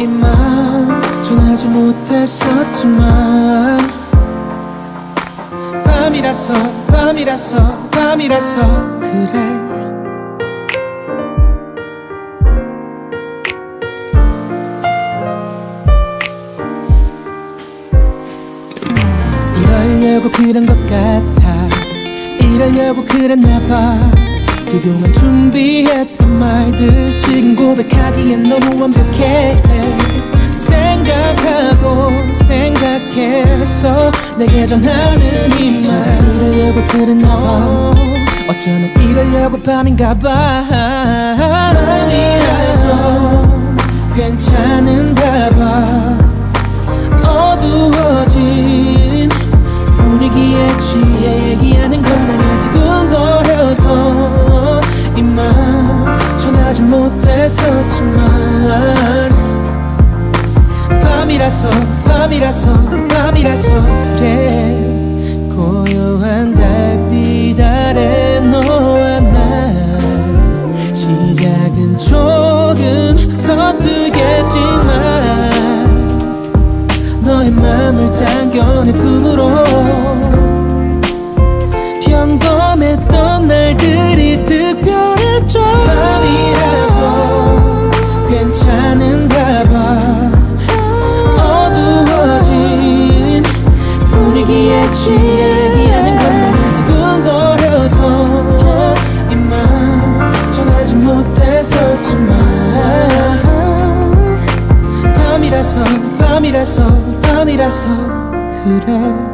이맘 전하지 못했었지만. 밤이라서 밤이라서 밤이라서 그래. 이러려고 그런 것 같아. 이러려고 그랬나 봐 그동안 준비했던 말들 지금 고백하기엔 너무 완벽해. 생각하고 생각해서 내게 전하는 이말. 이러려고 그랬나 봐. 어쩌면 이러려고 밤인가 봐. 밤이라서 괜찮은가 봐. 어두워진 분위기에 취해 얘기하는 건 아니야. 두근거려서 이맘 전하지 못했었지만 밤이라서 밤이라서 밤이라서 그래. 고요한 달빛 아래 너와 나 시작은 조금 서투겠지만 너의 맘을 당겨 내 품으로 얘기하는 건 아니야 두근거려서 이맘 전하지 못했었지만. 밤이라서 밤이라서 밤이라서 그래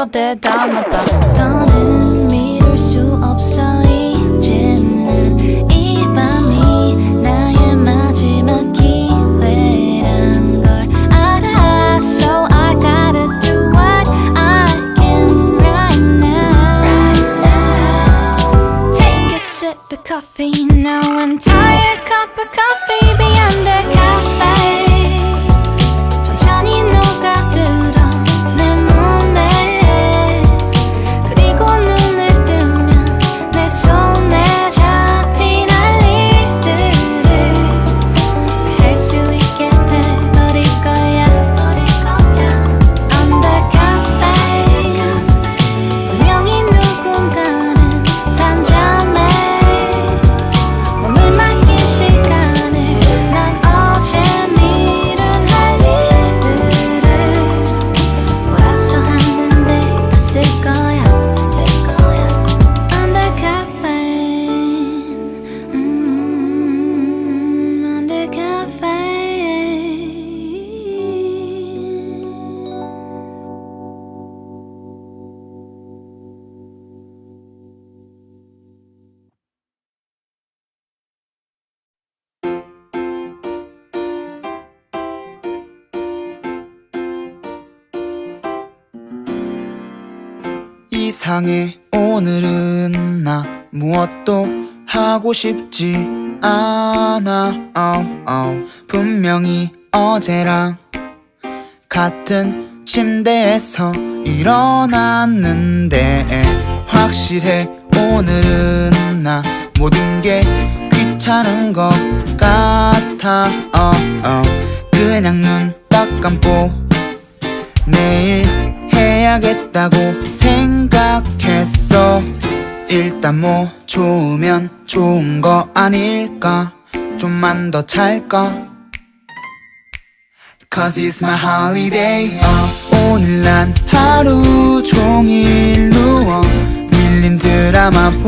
그래도 미뤄대다 낫다 더는 미룰 수 없어 이제는 이 밤이 나의 마지막 기회란 걸 알아 So I gotta do what I can right now Take a sip of coffee now 이상해 오늘은 나 무엇도 하고 싶지 않아 oh, oh. 분명히 어제랑 같은 침대에서 일어났는데 확실해 오늘은 나 모든 게 귀찮은 것 같아 oh, oh. 그냥 눈 딱 감고 내일 해야겠다고 생각했어. 일단 뭐 좋으면 좋은 거 아닐까? 좀만 더 잘까? Cause it's my holiday uh, 오늘 난 하루 종일 누워 밀린 드라마 볼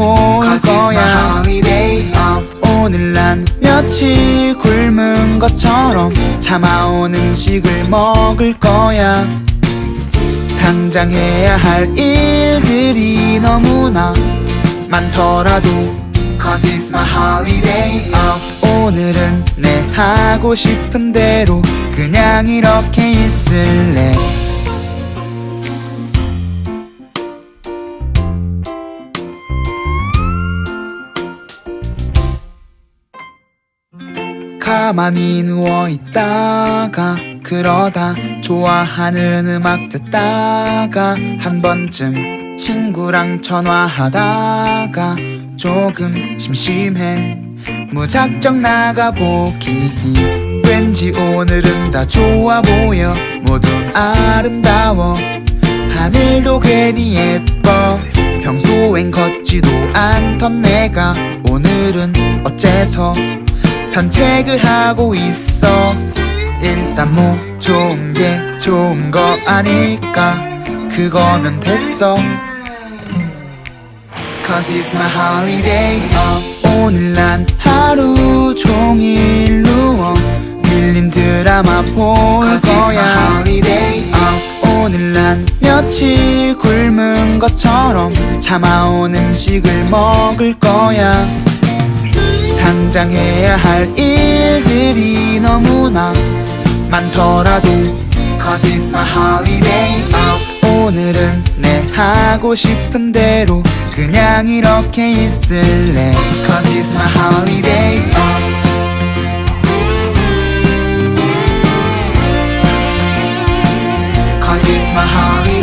거야. holiday, uh, 오늘 난 며칠 굶은 것처럼 참아온 음식을 먹을 거야 당장 해야 할 일들이 너무나 많더라도 Cause it's my holiday off 오늘은 내 하고 싶은 대로 그냥 이렇게 있을래 가만히 누워있다가 그러다 좋아하는 음악 듣다가 한 번쯤 친구랑 전화하다가 조금 심심해 무작정 나가보기. 왠지 오늘은 다 좋아 보여. 모두 아름다워. 하늘도 괜히 예뻐. 평소엔 걷지도 않던 내가 오늘은 어째서 산책을 하고 있어. 일단 뭐 좋은 게 좋은 거 아닐까? 그거면 됐어. Cause it's my holiday. uh, 오늘 난 하루 종일 누워 밀린 드라마 볼 거야. holiday, uh, 오늘 난 며칠 굶은 것처럼 참아온 음식을 먹을 거야 당장 해야 할 일들이 너무나 많더라도 Cause it's my holiday off 오늘은 내 하고 싶은 대로 그냥 이렇게 있을래 Cause it's my holiday off Cause it's my holiday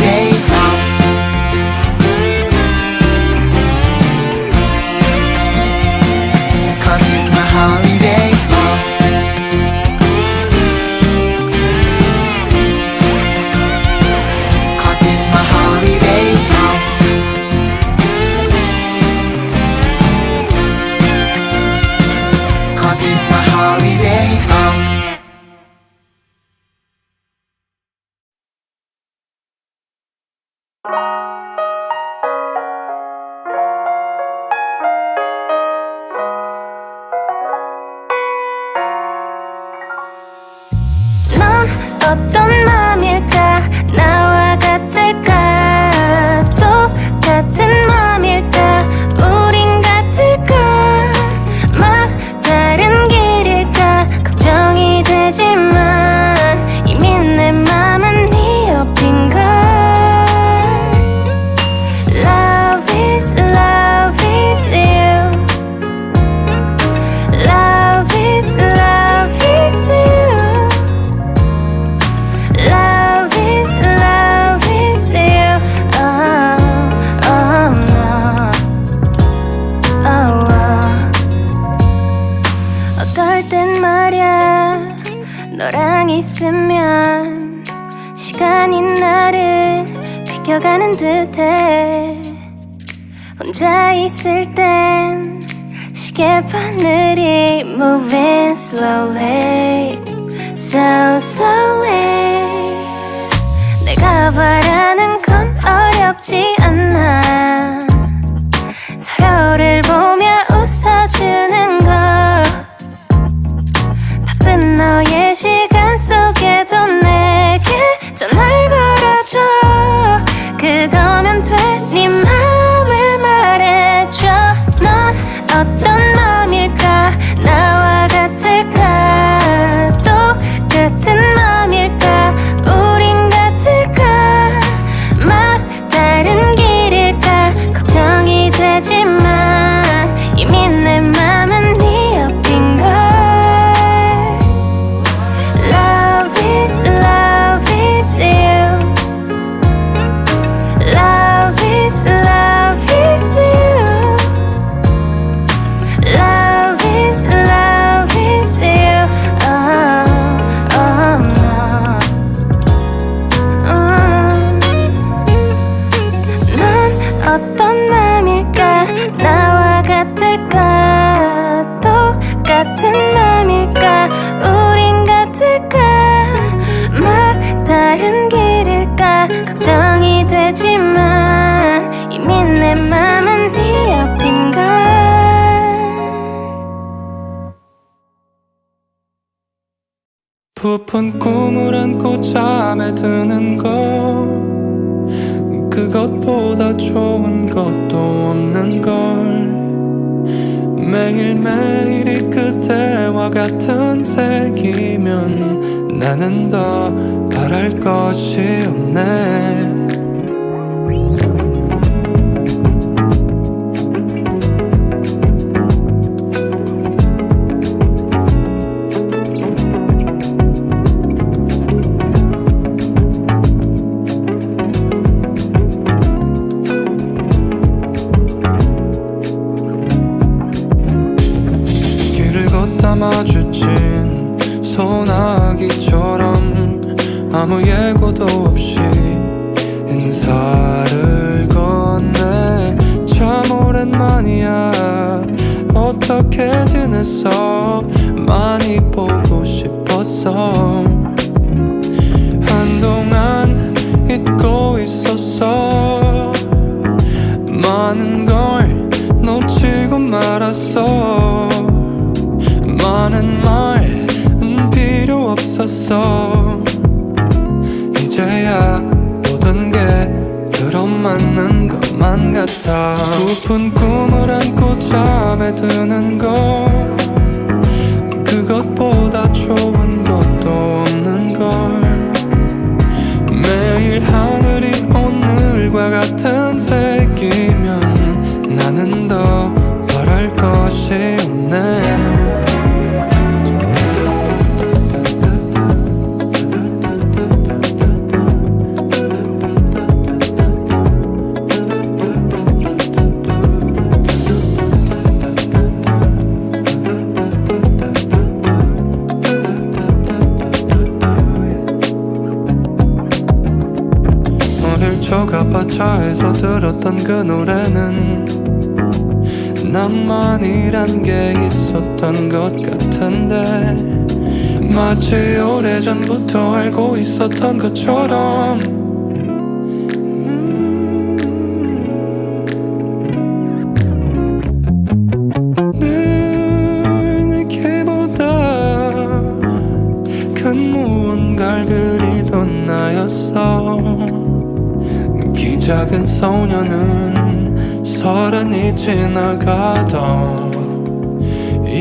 우는 서란이 지나가던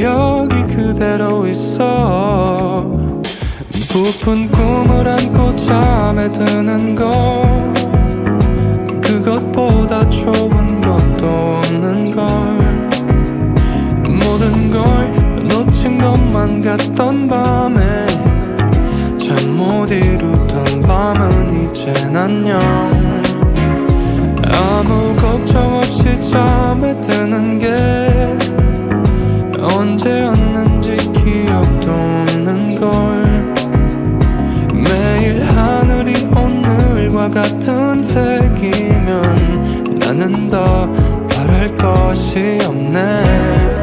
여기 그대로 있어. 부푼 꿈을 안고 잠에 드는 걸 그것보다 좋은 것도 없는 걸. 모든 걸 놓친 것만 같던 밤에 잠 못 이루던 밤은 이젠 안녕 아무 걱정 없이 잠에 드는 게 언제였는지 기억도 없는 걸. 매일 하늘이 오늘과 같은 색이면 나는 더 바랄 것이 없네.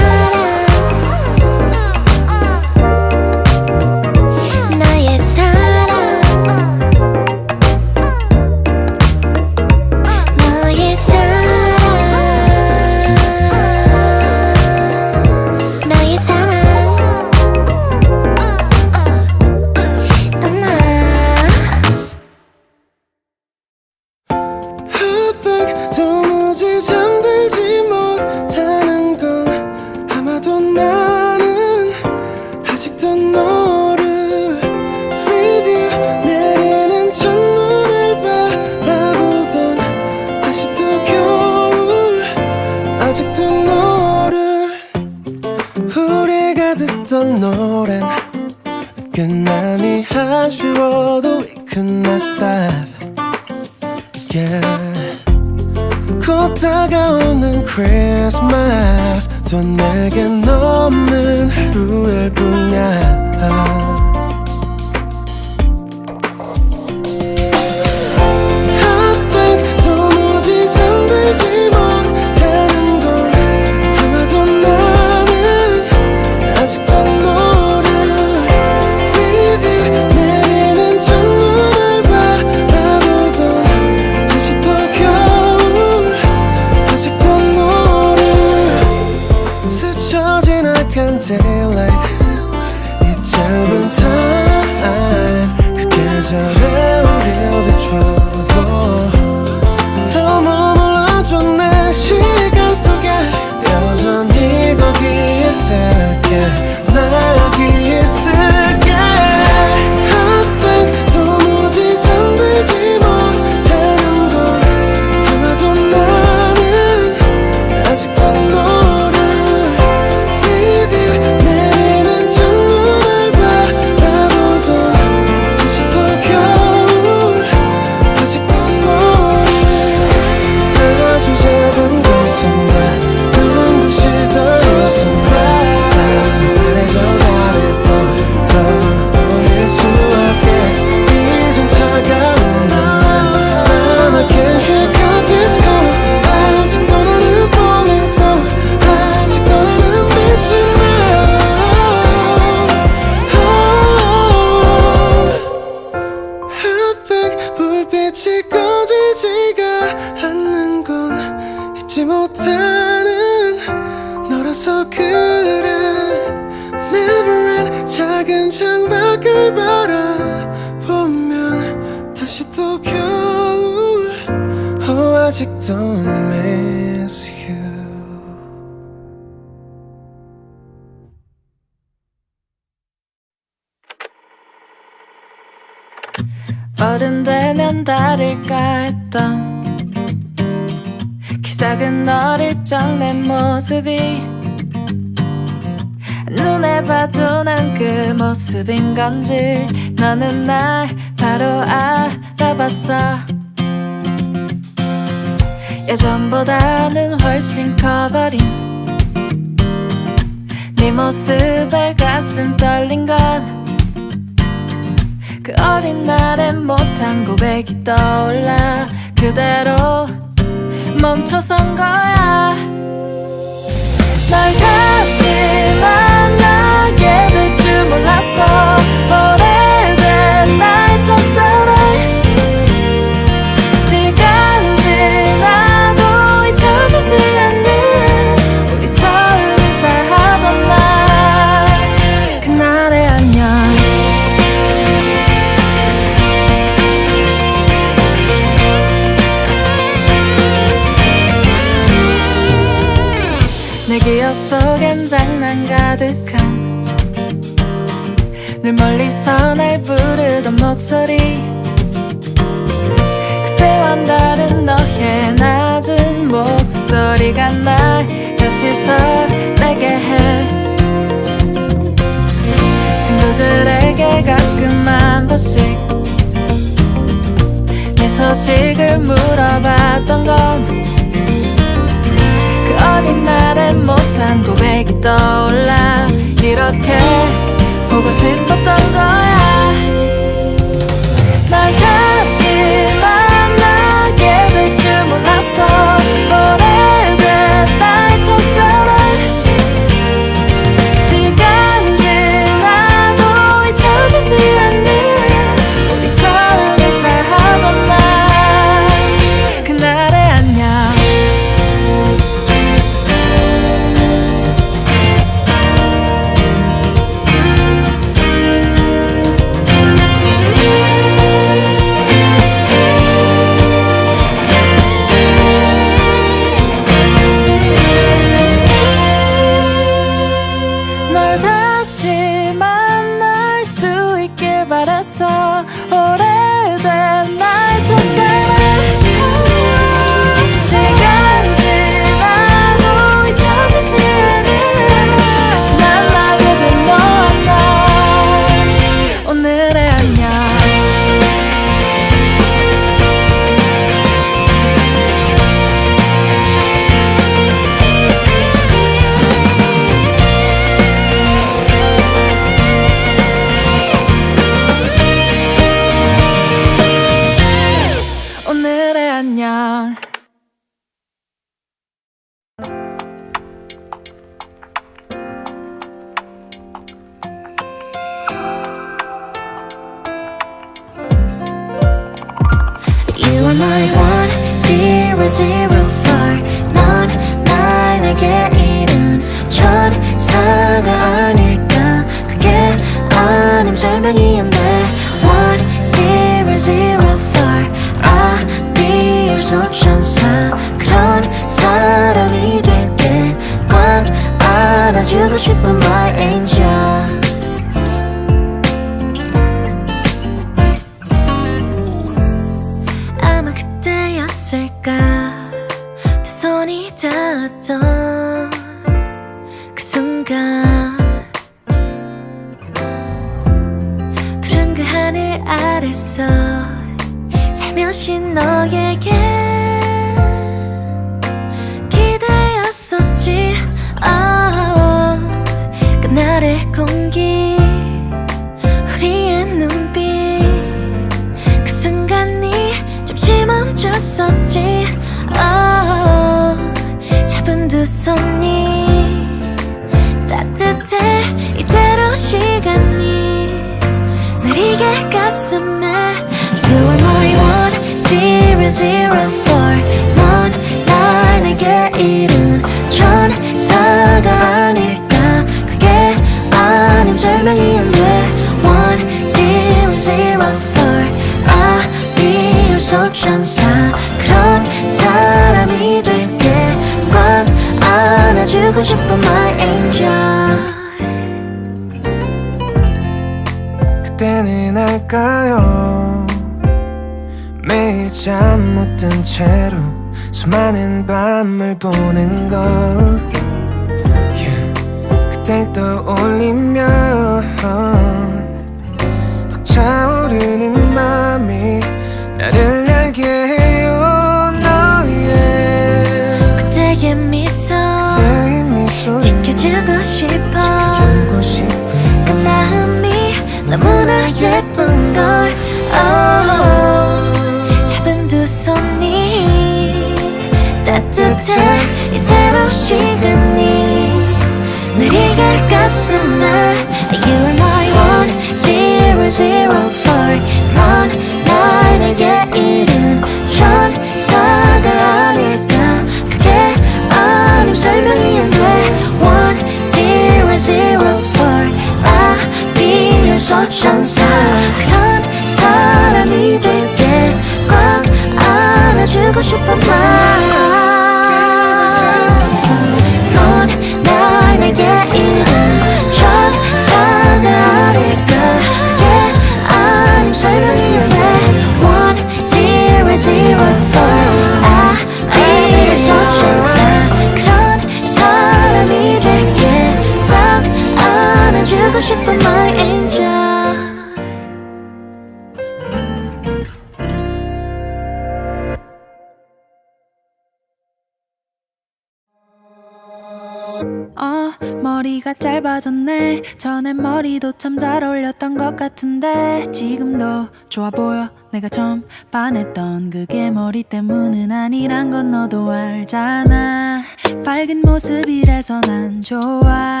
머리가 짧아졌네. 전엔 머리도 참 잘 어울렸던 것 같은데 지금도 좋아 보여. 내가 처음 반했던 그게 머리 때문은 아니란 건 너도 알잖아. 밝은 모습이라서 난 좋아.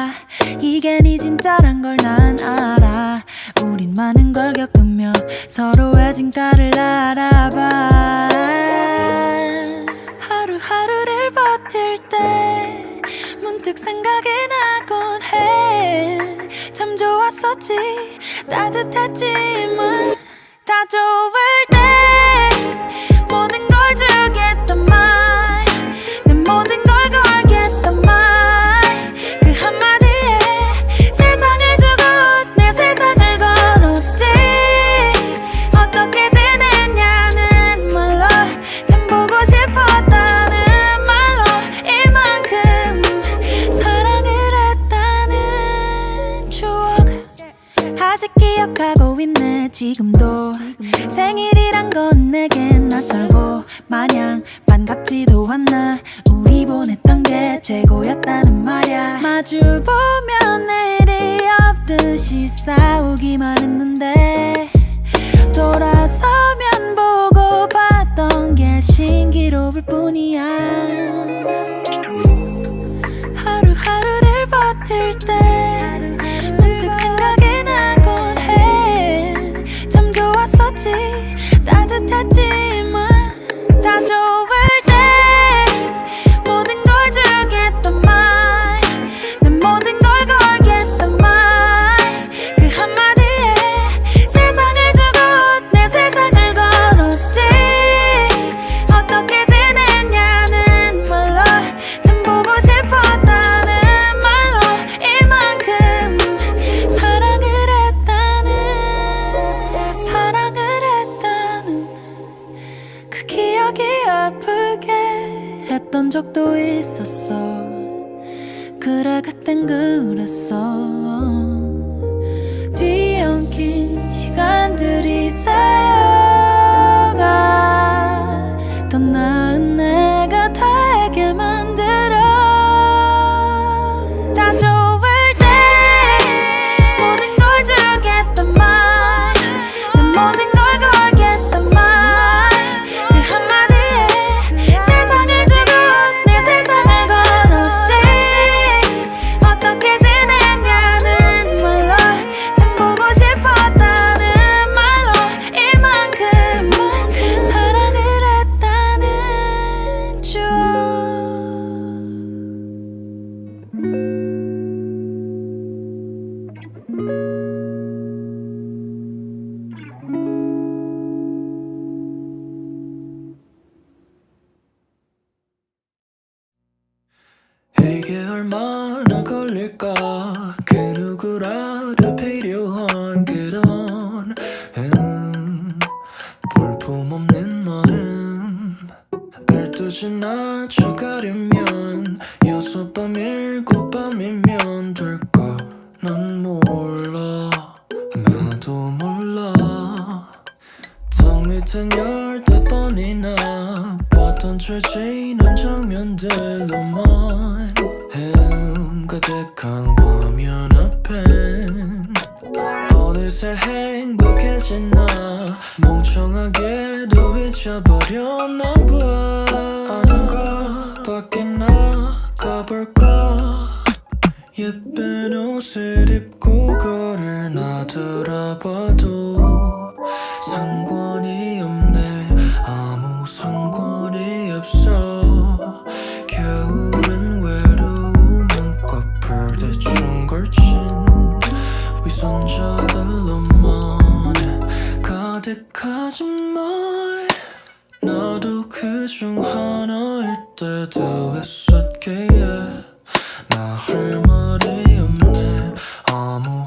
이게 네 진짜란 걸 난 알아. 우린 많은 걸 겪으며 서로의 진가를 알아봐. 하루하루를 버틸 때 문득 생각이 나곤 해 참 좋았었지. 따뜻했지만 다 좋을 때 모든 걸 주겠단 말내 모든 지금도 생일이란 건 내겐 낯설고 마냥 반갑지도 않나 우리 보냈던 게 최고였다는 말야. 마주 보면 내일이 없듯이 싸우기만 했는데 돌아서면 보고 봤던 게 신기로울 뿐이야. 하루하루를 버틸 때 나 그땐 그랬어. 뒤엉킨 시간들이 다시 낮춰가려면 여섯 밤 일곱 밤이면 될까? 난 몰라. 하나도 몰라. 턱 밑엔 열댓 번이나 봤던 최지난 장면들로만 헤음. 가득한 화면 앞엔 어느새 행복해진 나. 멍청하게도 잊혀버렸나 봐. 밖에 나가볼까? 예쁜 옷을 입고 거를 나돌아봐도 상관이 없네. 아무 상관이 없어. 겨울은 외로움은 꺼풀 대충 걸친 위선자들로만 가득하지만 나도 그중 하나일 때도 했었기에 나 할 말이 없네. 아무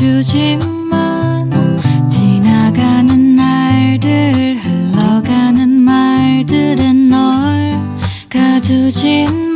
주지만 지나가는 날들 흘러가는 말들은 널 가두진